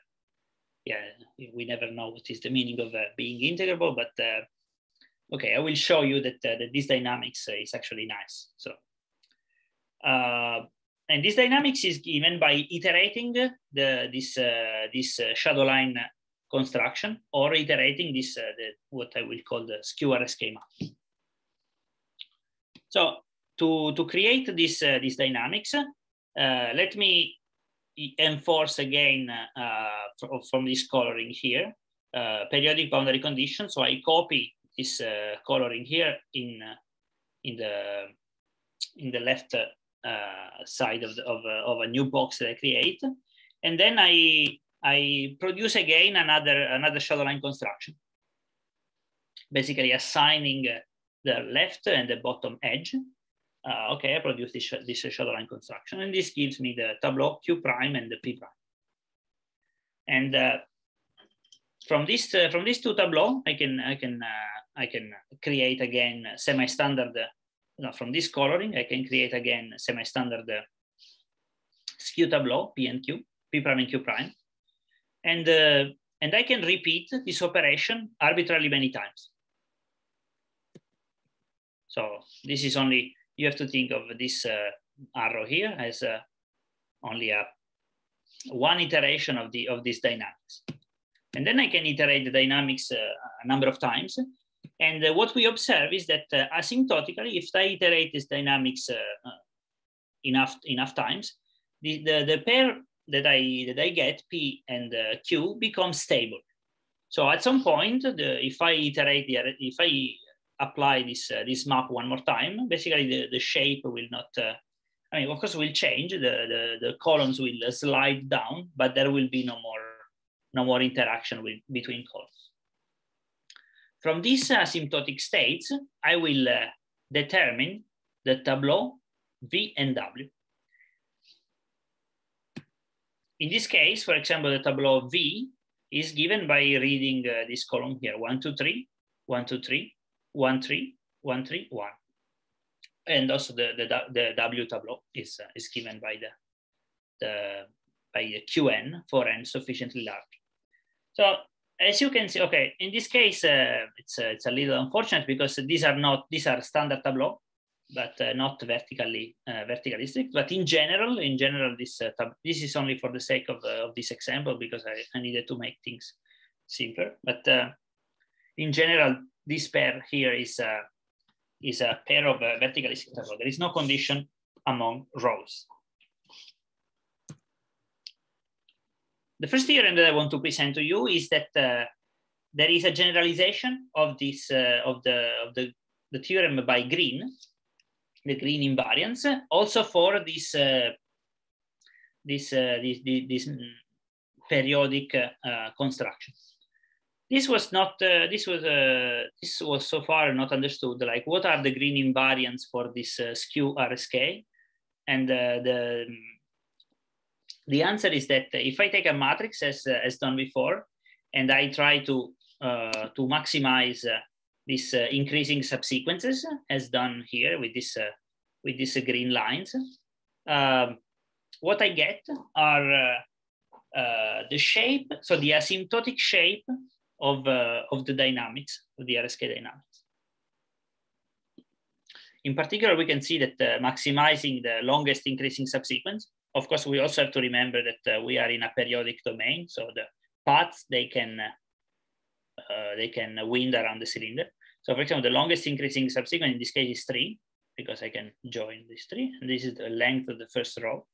yeah, we never know what is the meaning of uh, being integrable, but okay, I will show you that, that this dynamics is actually nice. So, and this dynamics is given by iterating the, this, this shadow line construction or iterating this, uh, the, what I will call the skew RSK map. So to, to create this, uh, this dynamics, uh, let me enforce again uh, from this coloring here, uh, periodic boundary condition. So I copy this uh, coloring here in, in, the, in the left side of, the, of, of a new box that I create. And then I, I produce again another, another shadow line construction, basically assigning the left and the bottom edge uh, okay, I produce this, this shadow line construction, and this gives me the tableau Q prime and the P prime. And uh, from this uh, from these two tableau, I can I can uh, I can create again semi-standard. From this coloring, I can create again semi-standard skew tableau P and Q, P prime and Q prime, and uh, and I can repeat this operation arbitrarily many times. So this is only you have to think of this uh, arrow here as uh, only a one iteration of the of this dynamics. And then I can iterate the dynamics uh, a number of times. And uh, what we observe is that uh, asymptotically, if I iterate this dynamics uh, enough enough times, the, the, the, pair that I that I get P and Q becomes stable. So at some point, the, if I iterate the if I apply this uh, this map one more time, basically the, the shape will not, uh, I mean, of course will change, the, the, the columns will slide down, but there will be no more, no more interaction with, between columns. From these asymptotic states, I will uh, determine the tableau V and W. In this case, for example, the tableau V is given by reading uh, this column here, one, two, three, one, two, three, one three one three one, and also the the, the W tableau is uh, is given by the the by the Qn for n sufficiently large. So as you can see, okay, in this case, uh, it's, uh, it's a little unfortunate because these are not, these are standard Tableau, but uh, not vertically, uh, vertically strict. But in general, in general, this, uh, this is only for the sake of, uh, of this example because I, I needed to make things simpler. But in general, this pair here is, is a pair of vertically strict Tableau. There is no condition among rows. The first theorem that I want to present to you is that uh, there is a generalization of this uh, of the of the, the theorem by Greene, the Greene invariance, also for this uh, this, uh, this, this, this periodic uh, construction. This was not uh, this was this was so far not understood. Like what are the Greene invariants for this skew RSK, and the the answer is that if I take a matrix as, uh, as done before, and I try to, uh, to maximize uh, uh, increasing subsequences as done here with this, uh, with these green lines, um, what I get are uh, the shape, so the asymptotic shape of, of the dynamics, of the RSK dynamics. In particular, we can see that maximizing the longest increasing subsequence of course, we also have to remember that uh, we are in a periodic domain, so the paths they can uh, they can wind around the cylinder. So, for example, the longest increasing subsequence in this case is three because I can join these three, and this is the length of the first row.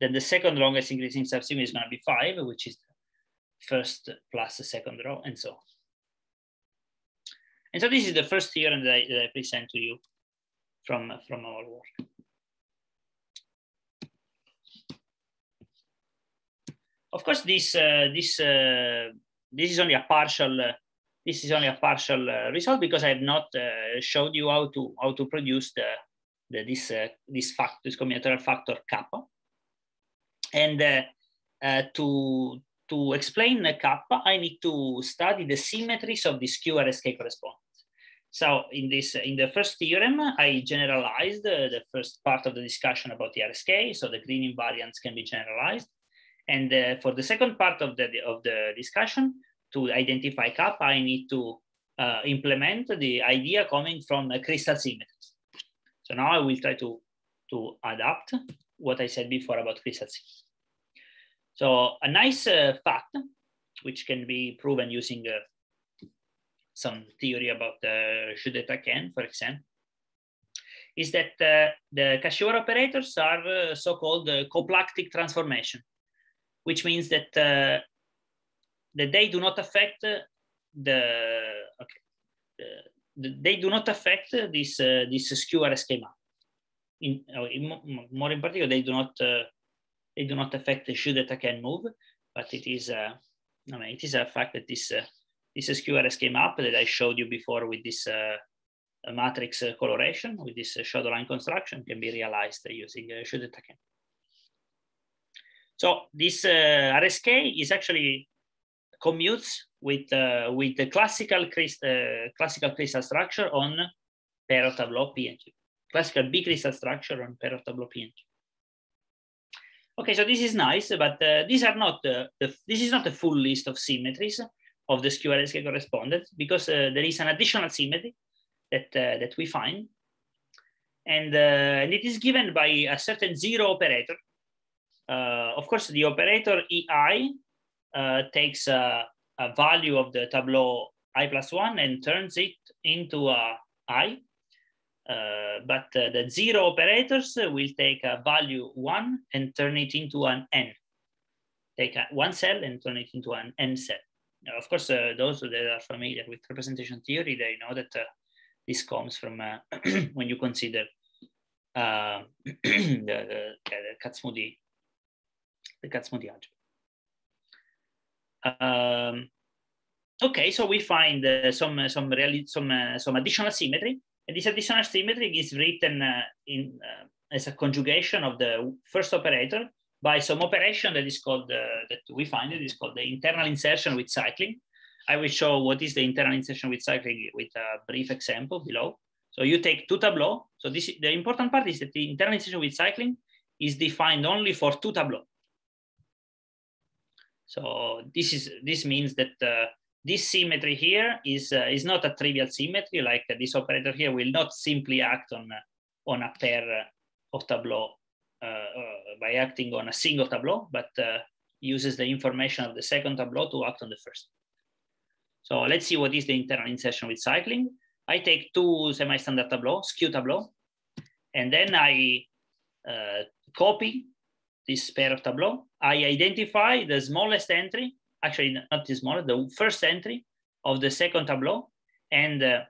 Then the second longest increasing subsequence is going to be five, which is the first plus the second row, and so on. And so this is the first theorem that I, that I present to you from, from our work. Of course, this uh, this uh, this is only a partial uh, this is only a partial result because I have not showed you how to how to produce the, the this this this combinatorial factor kappa, and to to explain the kappa, I need to study the symmetries of this QRSK correspondence. So in this, in the first theorem, I generalized the, the first part of the discussion about the RSK. So the Greene invariants can be generalized. And uh, for the second part of the, of the discussion, to identify kappa, I need to uh, implement the idea coming from crystal symmetries. So now I will try to, to adapt what I said before about crystal symmetries. So a nice uh, fact, which can be proven using uh, some theory about the uh, de for example, is that uh, the Kashiwara operators are uh, so-called coplactic transformation which means that uh, that they do not affect the okay the, they do not affect this uh, this skew RSK map. In, uh, in, more in particular, they do not uh, they do not affect the jeu de taquin move, but it is uh, I mean, it is a fact that this uh, this skewer schema up that I showed you before with this uh, matrix coloration with this shadow line construction can be realized using uh, can. So this uh, RSK is actually commutes with uh, with the classical crystal, uh, classical crystal structure on pair tableau. Classical B crystal structure on pair tableau. Okay, so this is nice, but uh, these are not the, the, this is not a full list of symmetries of the skew RSK correspondence because uh, there is an additional symmetry that uh, that we find, and, and it is given by a certain zero operator uh, of course, the operator EI uh, takes a, a, value of the tableau i plus one and turns it into a i. Uh, but uh, the zero operators will take a value one and turn it into an n. Take a, one cell and turn it into an n cell. Now, of course, uh, those that are familiar with representation theory, they know that uh, this comes from when you consider the, the, the Kac-Moody the Kac-Moody algebra. Um, okay, so we find uh, some uh, some really some uh, some additional symmetry, and this additional symmetry is written uh, in uh, as a conjugation of the first operator by some operation that is called uh, that we find it is called the internal insertion with cycling. I will show what is the internal insertion with cycling with a brief example below. So you take two tableaux. So this the important part is that the internal insertion with cycling is defined only for two tableaux. So this is this means that uh, this symmetry here is, uh, is not a trivial symmetry, like uh, this operator here will not simply act on, uh, on a pair of tableau by acting on a single tableau, but uses the information of the second tableau to act on the first. So let's see what is the internal insertion with cycling. I take two semi-standard tableau, skew tableau, and then I uh, copy this pair of tableau. I identify the smallest entry, actually not the smallest, the first entry of the second tableau. And uh,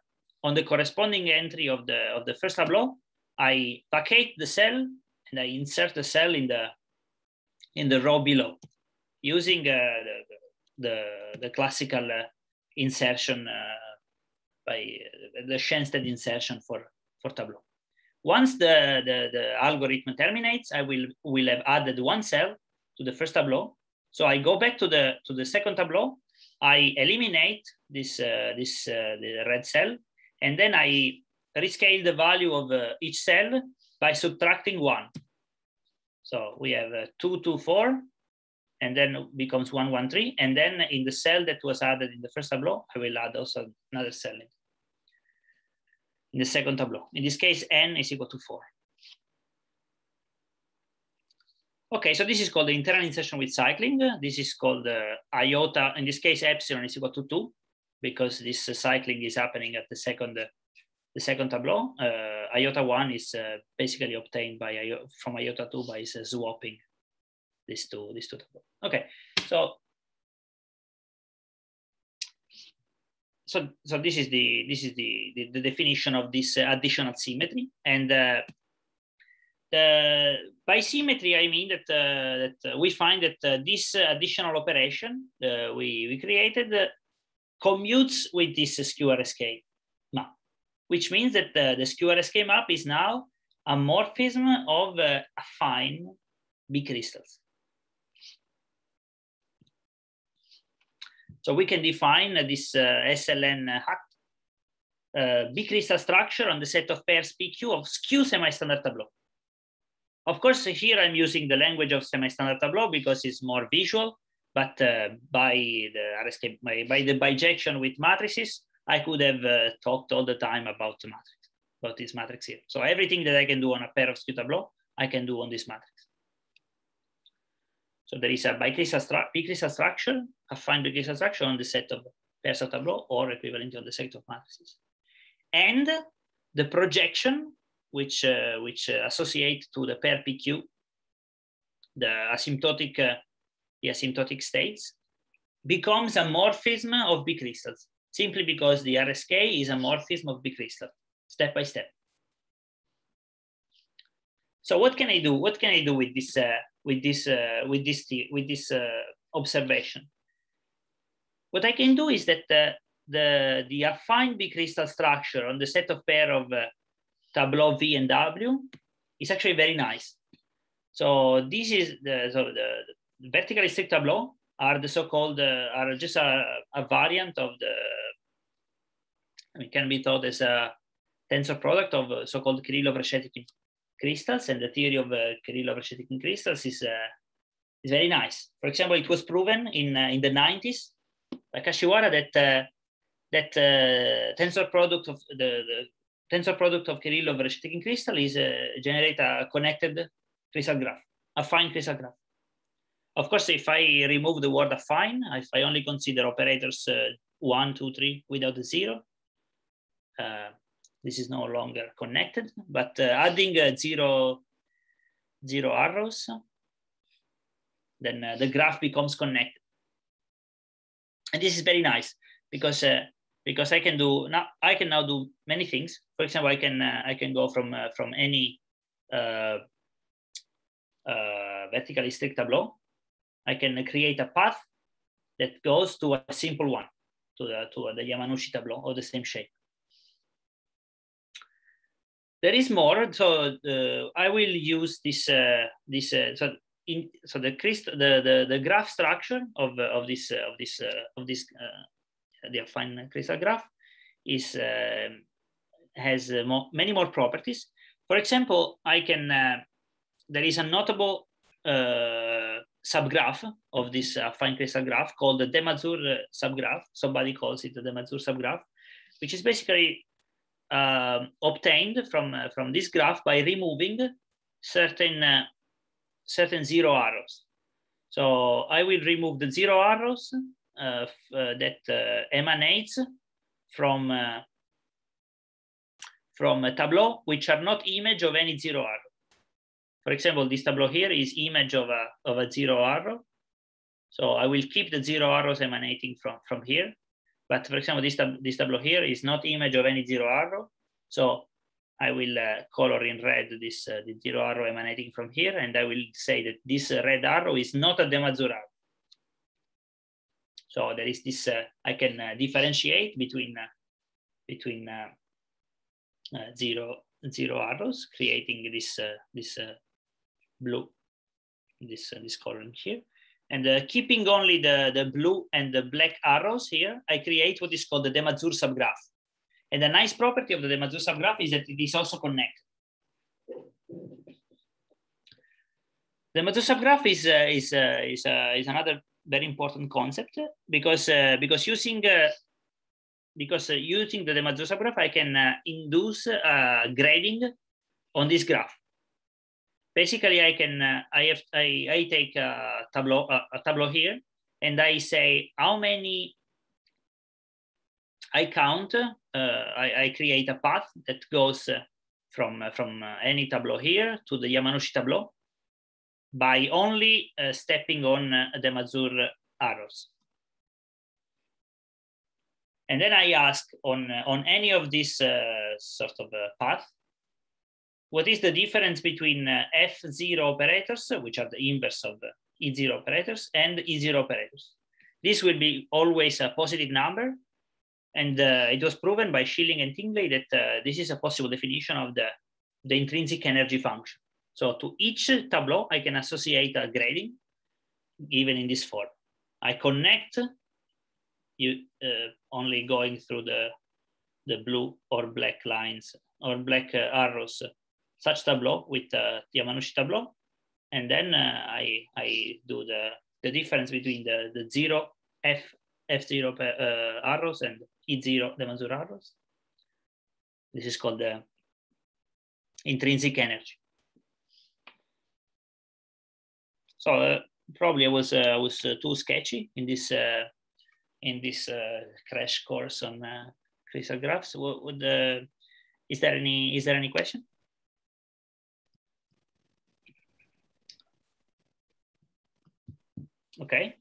on the corresponding entry of the, of the first tableau, I vacate the cell and I insert the cell in the, in the row below using uh, the, the, the, classical uh, insertion uh, by uh, the Schensted insertion for, for Tableau. Once the, the, the algorithm terminates, I will, will have added one cell to the first Tableau. So I go back to the, to the second Tableau, I eliminate this, uh, this uh, the red cell, and then I rescale the value of uh, each cell by subtracting one. So we have uh, two, two, four, and then becomes 113. And then in the cell that was added in the first tableau, I will add also another cell in, the second tableau. In this case, n is equal to four. Okay, so this is called the internal insertion with cycling. This is called uh, iota. In this case, epsilon is equal to two because this uh, cycling is happening at the second, uh, the second tableau. Uh, iota one is uh, basically obtained by from iota two by uh, swapping these two, these two tableaux. Okay, so so so this is the this is the the, the definition of this uh, additional symmetry and uh, the, by symmetry I mean that uh, that we find that uh, this additional operation uh, we we created uh, commutes with this skew-RSK map, which means that the skew-RSK map is now a morphism of affine B crystals. So we can define this uh, SLN hat uh, B crystal structure on the set of pairs PQ of skew semi-standard tableau. Of course, here I'm using the language of semi-standard tableau because it's more visual, but uh, by the by, by, the bijection with matrices, I could have uh, talked all the time about the matrix, about this matrix here. So everything that I can do on a pair of skew tableau, I can do on this matrix. So there is a bicrystal, stru bicrystal structure, affine bicrystal structure on the set of of tableau or equivalent on the set of matrices. And the projection, which, uh, which uh, associate to the pair PQ, the asymptotic, uh, the asymptotic states, becomes a morphism of bicrystals, simply because the RSK is a morphism of bicrystal, step by step. So what can I do? What can I do with this uh, with this uh, with this with this uh, observation. What I can do is that uh, the the affine B crystal structure on the set of pair of uh, tableau V and W is actually very nice. So this is the so the, the vertically strict tableau are the so-called uh, are just a, a variant of the I mean, can be thought as a tensor product of so-called Kirillov-Reshetikhin crystals and the theory of uh, Kirillov-Reshetikhin crystals is, uh, is very nice. For example, it was proven in, uh, in the 90s by Kashiwara that, uh, that uh, tensor product of the, the tensor product of Kirillov-Reshetikhin crystal is uh, generate a connected crystal graph, affine crystal graph. Of course, if I remove the word affine, if I only consider operators uh, one, two, three without the zero, this is no longer connected, but uh, adding uh, zero, zero arrows, then uh, the graph becomes connected. And this is very nice because because I can do now I can now do many things. For example, I can uh, I can go from uh, from any uh, vertically strict tableau. I can create a path that goes to a simple one, to the to the Yamanouchi tableau of the same shape. There is more. So uh, I will use this uh, this uh, so in so the crystal the, the the graph structure of uh, of this uh, of this uh, of this the affine crystal graph is has more, many more properties. For example, I can there is a notable subgraph of this affine crystal graph called the Demazure subgraph. Somebody calls it the Demazure subgraph, which is basically uh, obtained from, uh, from this graph by removing certain, uh, certain zero arrows. So I will remove the zero arrows uh, that emanates from, from a tableau, which are not image of any zero arrow. For example, this tableau here is image of a, of a zero arrow. So I will keep the zero arrows emanating from, from here. But for example, this, tab this tableau here is not image of any zero arrow. So I will uh, color in red this uh, the zero arrow emanating from here. And I will say that this uh, red arrow is not a Demazure. Arrow. So there is this, uh, I can uh, differentiate between, uh, between zero, zero arrows, creating this, this blue, this, this color here. And uh, keeping only the, the blue and the black arrows here, I create what is called the Demazure subgraph. And the nice property of the Demazure subgraph is that it is also connected. The Demazure subgraph is, uh, is, uh, is, uh, is another very important concept because, uh, because using uh, because using the Demazure subgraph, I can induce grading on this graph basically I can, uh, I have, I, I take a tableau, uh, a tableau here and I say how many, I count, uh, I, I, create a path that goes uh, from, uh, from uh, any tableau here to the Yamanouchi tableau by only stepping on the Demazure arrows. And then I ask on, on any of these sort of path, what is the difference between uh, F0 operators, which are the inverse of E0 operators, and E0 operators? This will be always a positive number. And uh, it was proven by Schilling and Tingley that uh, this is a possible definition of the, the intrinsic energy function. So to each tableau, I can associate a grading given in this form. I connect you uh, only going through the, the blue or black lines or black uh, arrows such tableau with uh, Yamanouchi tableau. And then uh, I, I do the, the difference between the, the zero F, F0 uh, arrows and E0 the Demazure arrows. This is called the intrinsic energy. So uh, probably I was uh, was uh, too sketchy in this uh, in this crash course on crystal graphs. Would, would is there any is there any question? Okay,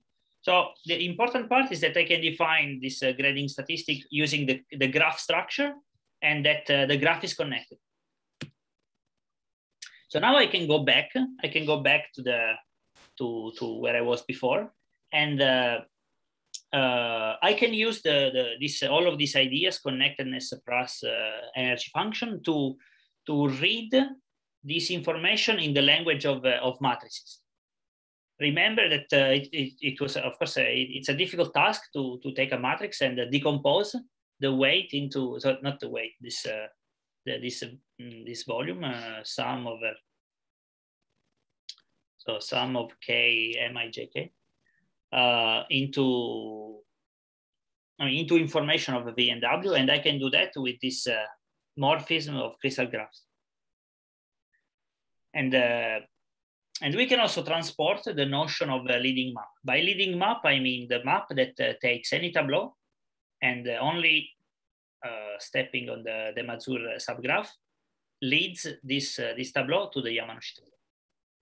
so the important part is that I can define this uh, grading statistic using the, the graph structure and that uh, the graph is connected. So now I can go back, I can go back to the to, to where I was before and uh, uh, I can use the, the this all of these ideas, connectedness plus uh, energy function to, to read this information in the language of, uh, of matrices remember that uh, it, it, it, was, of course, uh, it, it's a difficult task to, to take a matrix and uh, decompose the weight into, so not the weight, this, uh, the, this, mm, this volume, uh, sum uh, so sum of k, m, i, j, k, into, I mean, into information of v and w, and I can do that with this morphism of crystal graphs. And and we can also transport the notion of a leading map. By leading map, I mean the map that uh, takes any tableau and uh, only uh, stepping on the, the Demazure subgraph leads this, uh, this tableau to the Yamanouchi tableau.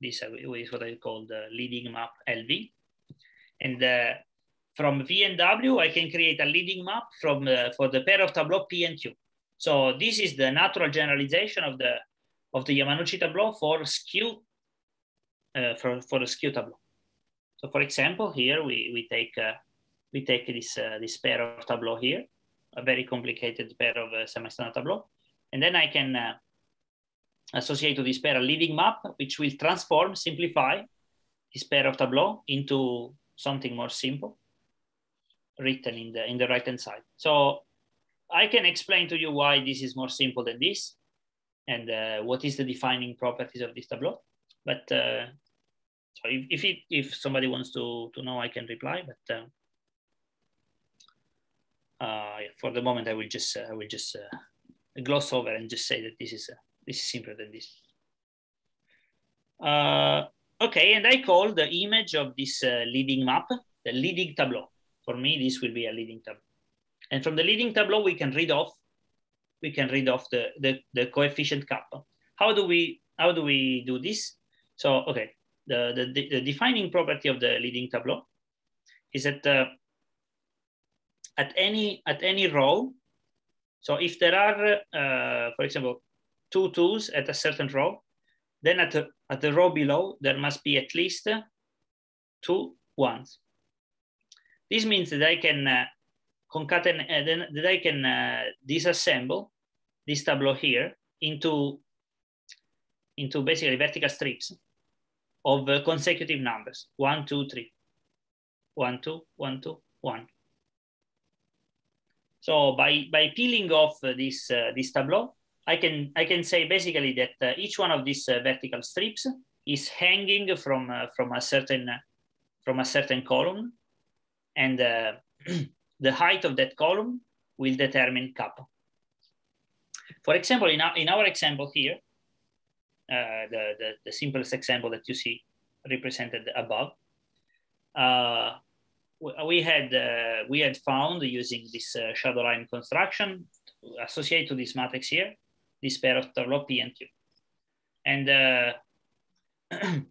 This is what I call the leading map LV. And uh, from V and W, I can create a leading map from, uh, for the pair of tableau P and Q. So this is the natural generalization of the, of the Yamanouchi tableau for skew uh, for, for the skew tableau. So for example, here we, we take uh, we take this uh, this pair of tableau here, a very complicated pair of uh, semi-standard tableau, and then I can uh, associate to this pair a leading map, which will transform, simplify this pair of tableau into something more simple, written in the in the right hand side. So I can explain to you why this is more simple than this, and uh, what is the defining properties of this tableau. But uh, so if if, it, if somebody wants to to know, I can reply. But uh, uh, for the moment, I will just I will just gloss over and just say that this is this is simpler than this. Okay, and I call the image of this leading map the leading tableau. For me, this will be a leading tableau. And from the leading tableau, we can read off we can read off the, the, the coefficient kappa. How do we how do we do this? So okay, the, the, the defining property of the leading tableau is that uh, at any at any row, so if there are, uh, for example, two twos at a certain row, then at the, at the row below, there must be at least two ones. This means that I can uh, concatenate, uh, that I can uh, disassemble this tableau here into, into basically vertical strips of uh, consecutive numbers, one, two, three, one, two, one, two, one. So by, by peeling off uh, this, uh, this tableau, I can, I can say basically that uh, each one of these vertical strips is hanging from, from, a certain, from a certain column and the height of that column will determine kappa. For example, in our, in our example here, uh, the, the, the, simplest example that you see represented above, uh, we had uh, we had found using this uh, shadow line construction associated to this matrix here, this pair of tableau P and Q. And uh,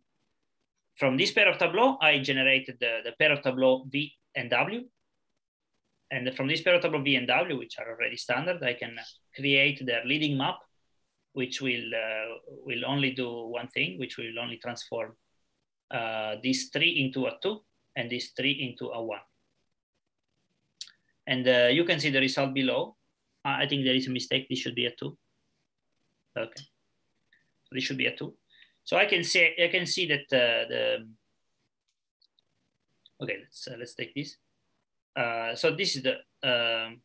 from this pair of tableau, I generated the, the pair of tableau V and W. And from this pair of tableau V and W, which are already standard, I can create their leading map, which will, uh, will only do one thing, which will only transform uh, this three into a two and this three into a one. And uh, you can see the result below. I think there is a mistake. This should be a two. Okay, this should be a two. So I can see I can see that the. Okay, let's let's take this. So this is the. Um,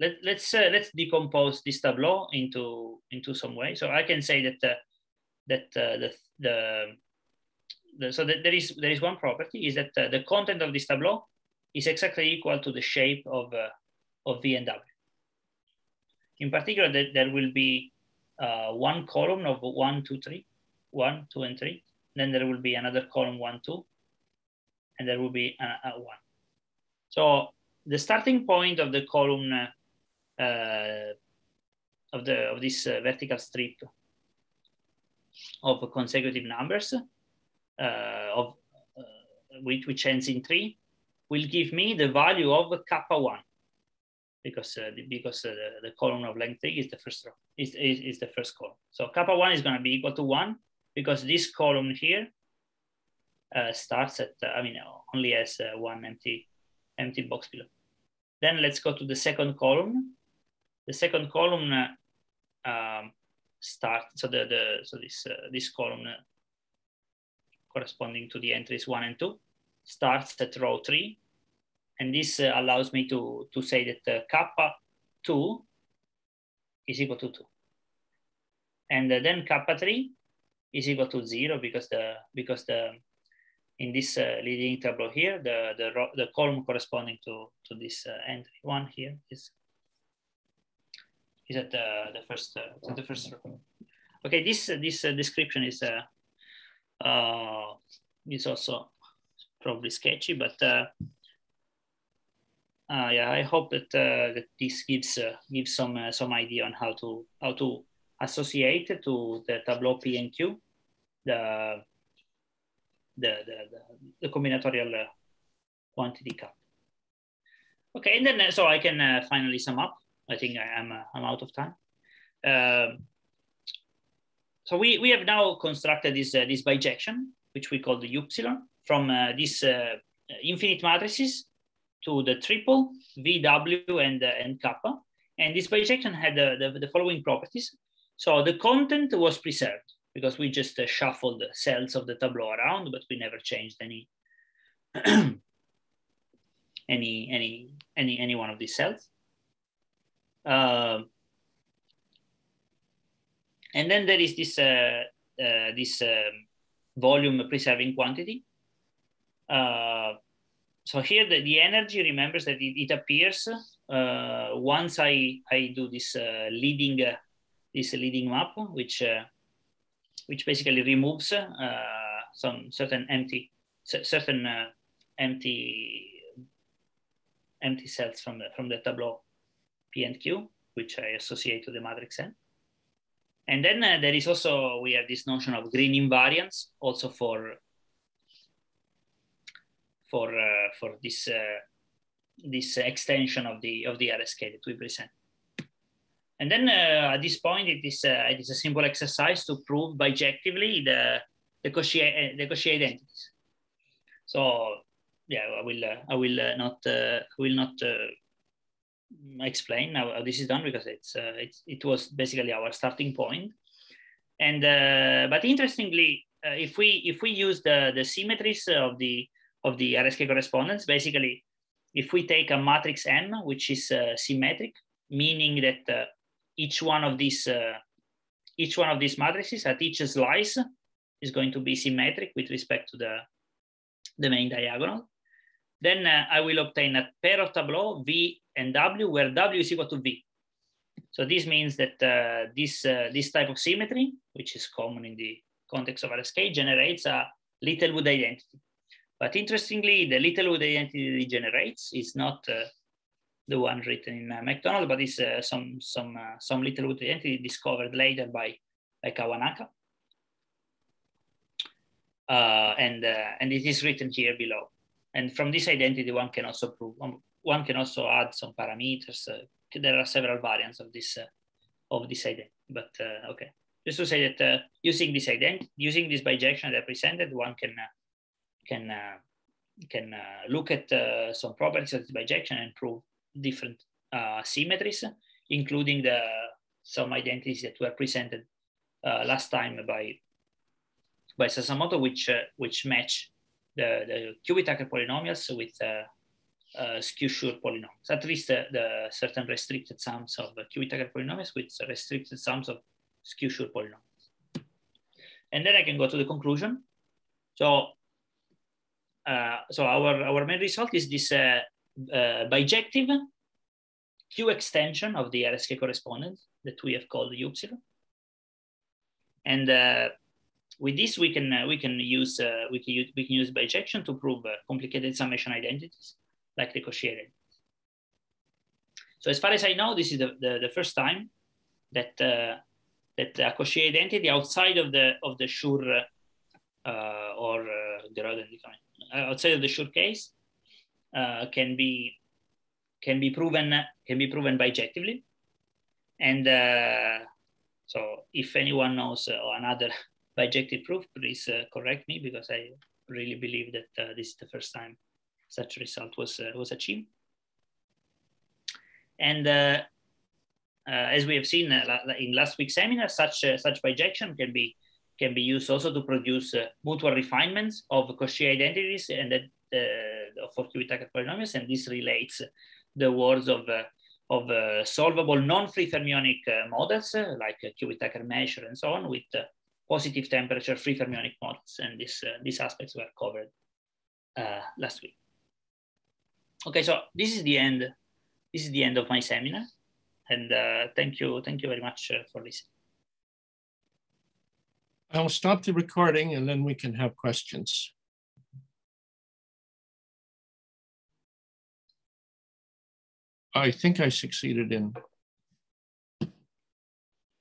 let, let's uh, let's decompose this tableau into into some way. So I can say that that the the the, so there is there is one property is that uh, the content of this tableau is exactly equal to the shape of uh, of V and W. In particular, that there will be uh, one column of one, two, three, one, two, and three. Then there will be another column one, two, and there will be a, a one. So the starting point of the column uh, of the of this uh, vertical strip of consecutive numbers uh, of uh, which, which ends in three will give me the value of kappa one because uh, the, because uh, the, the, column of length three is the first row is, is, is the first column. So kappa one is going to be equal to one because this column here uh, starts at uh, I mean only has one empty empty box below. Then let's go to the second column. The second column um, so the the so this this column corresponding to the entries one and two, starts at row three. And this uh, allows me to, to say that uh, kappa two is equal to two. And uh, then kappa three is equal to zero because the, because the, in this uh, leading tableau here, the, the, the column corresponding to, to this uh, entry one here is, is at the, the first, uh, the first row. Okay, this, this description is uh, is also probably sketchy, but uh, uh, yeah, I hope that uh, that this gives uh, gives some uh, some idea on how to how to associate to the Tableau P and Q the the the, the, the combinatorial uh, quantity kappa. Okay, and then so I can finally sum up. I think I am I'm out of time. Um, so we, we have now constructed this, uh, this bijection, which we call the upsilon, from uh, these uh, infinite matrices to the triple, VW and, uh, and kappa. And this bijection had the, the, the, following properties. So the content was preserved because we just uh, shuffled the cells of the tableau around, but we never changed any, any, any, any, any one of these cells. Uh, and then there is this uh, uh, this um, volume preserving quantity. Uh, so here the, the energy remembers that it, it appears uh, once I, I do this uh, leading this leading map, which which basically removes some certain empty certain empty empty cells from the from the tableau P and Q, which I associate to the matrix N. And then uh, there is also, we have this notion of Greene invariance also for, for, uh, for this, uh, this extension of the, of the RSK that we present. And then uh, at this point, it is, uh, it is a simple exercise to prove bijectively the, the Cauchy, the identities. So yeah, I will, I will not, will not explain how this is done because it's, uh, it's it was basically our starting point. And uh, but interestingly, uh, if we if we use the the symmetries of the of the RSK correspondence, basically, if we take a matrix M which is uh, symmetric, meaning that uh, each one of these uh, each one of these matrices at each slice is going to be symmetric with respect to the the main diagonal. Then I will obtain a pair of tableau V and W, where W is equal to V. So this means that uh, this, uh, this type of symmetry, which is common in the context of RSK, generates a Littlewood identity. But interestingly, the Littlewood identity it generates is not uh, the one written in uh, Macdonald, but it's uh, some, some, uh, some Littlewood identity discovered later by, by Kawanaka. and, and it is written here below. And from this identity, one can also prove, um, one can also add some parameters. There are several variants of this of this identity, but uh, okay. Just to say that using this identity, using this bijection that I presented, one can can can look at some properties of the bijection and prove different symmetries, including the some identities that were presented uh, last time by by Sasamoto, which uh, which match the the Q-Whittaker polynomials with uh, uh, skew-Schur polynomials, at least the, the, certain restricted sums of Q-Whittaker polynomials with restricted sums of skew-Schur polynomials. And then I can go to the conclusion. So, uh, so our, our main result is this uh, uh bijective Q extension of the RSK correspondence that we have called upsilon. And uh, with this, we can uh, we can use uh, we can use we can use bijection to prove uh, complicated summation identities like negotiated. So as far as I know, this is the, the, the first time that uh, that a Cauchy identity outside of the of the Schur uh, or uh, uh, outside of the Schur case uh, can be can be proven can be proven bijectively, and uh, so if anyone knows uh, another bijective proof, please correct me because I really believe that this is the first time such result was, uh, was achieved. And uh, uh, as we have seen in last week's seminar, such, such bijection can be can be used also to produce uh, mutual refinements of Cauchy identities and that uh, for Q-Whittaker polynomials, and this relates the words of uh, of solvable non-free fermionic models like Q-Whittaker measure and so on with positive temperature free fermionic models, and this these aspects were covered last week. Okay, so this is the end. This is the end of my seminar. And uh, thank you. Thank you very much uh, for listening.
I'll stop the recording and then we can have questions. I think I succeeded in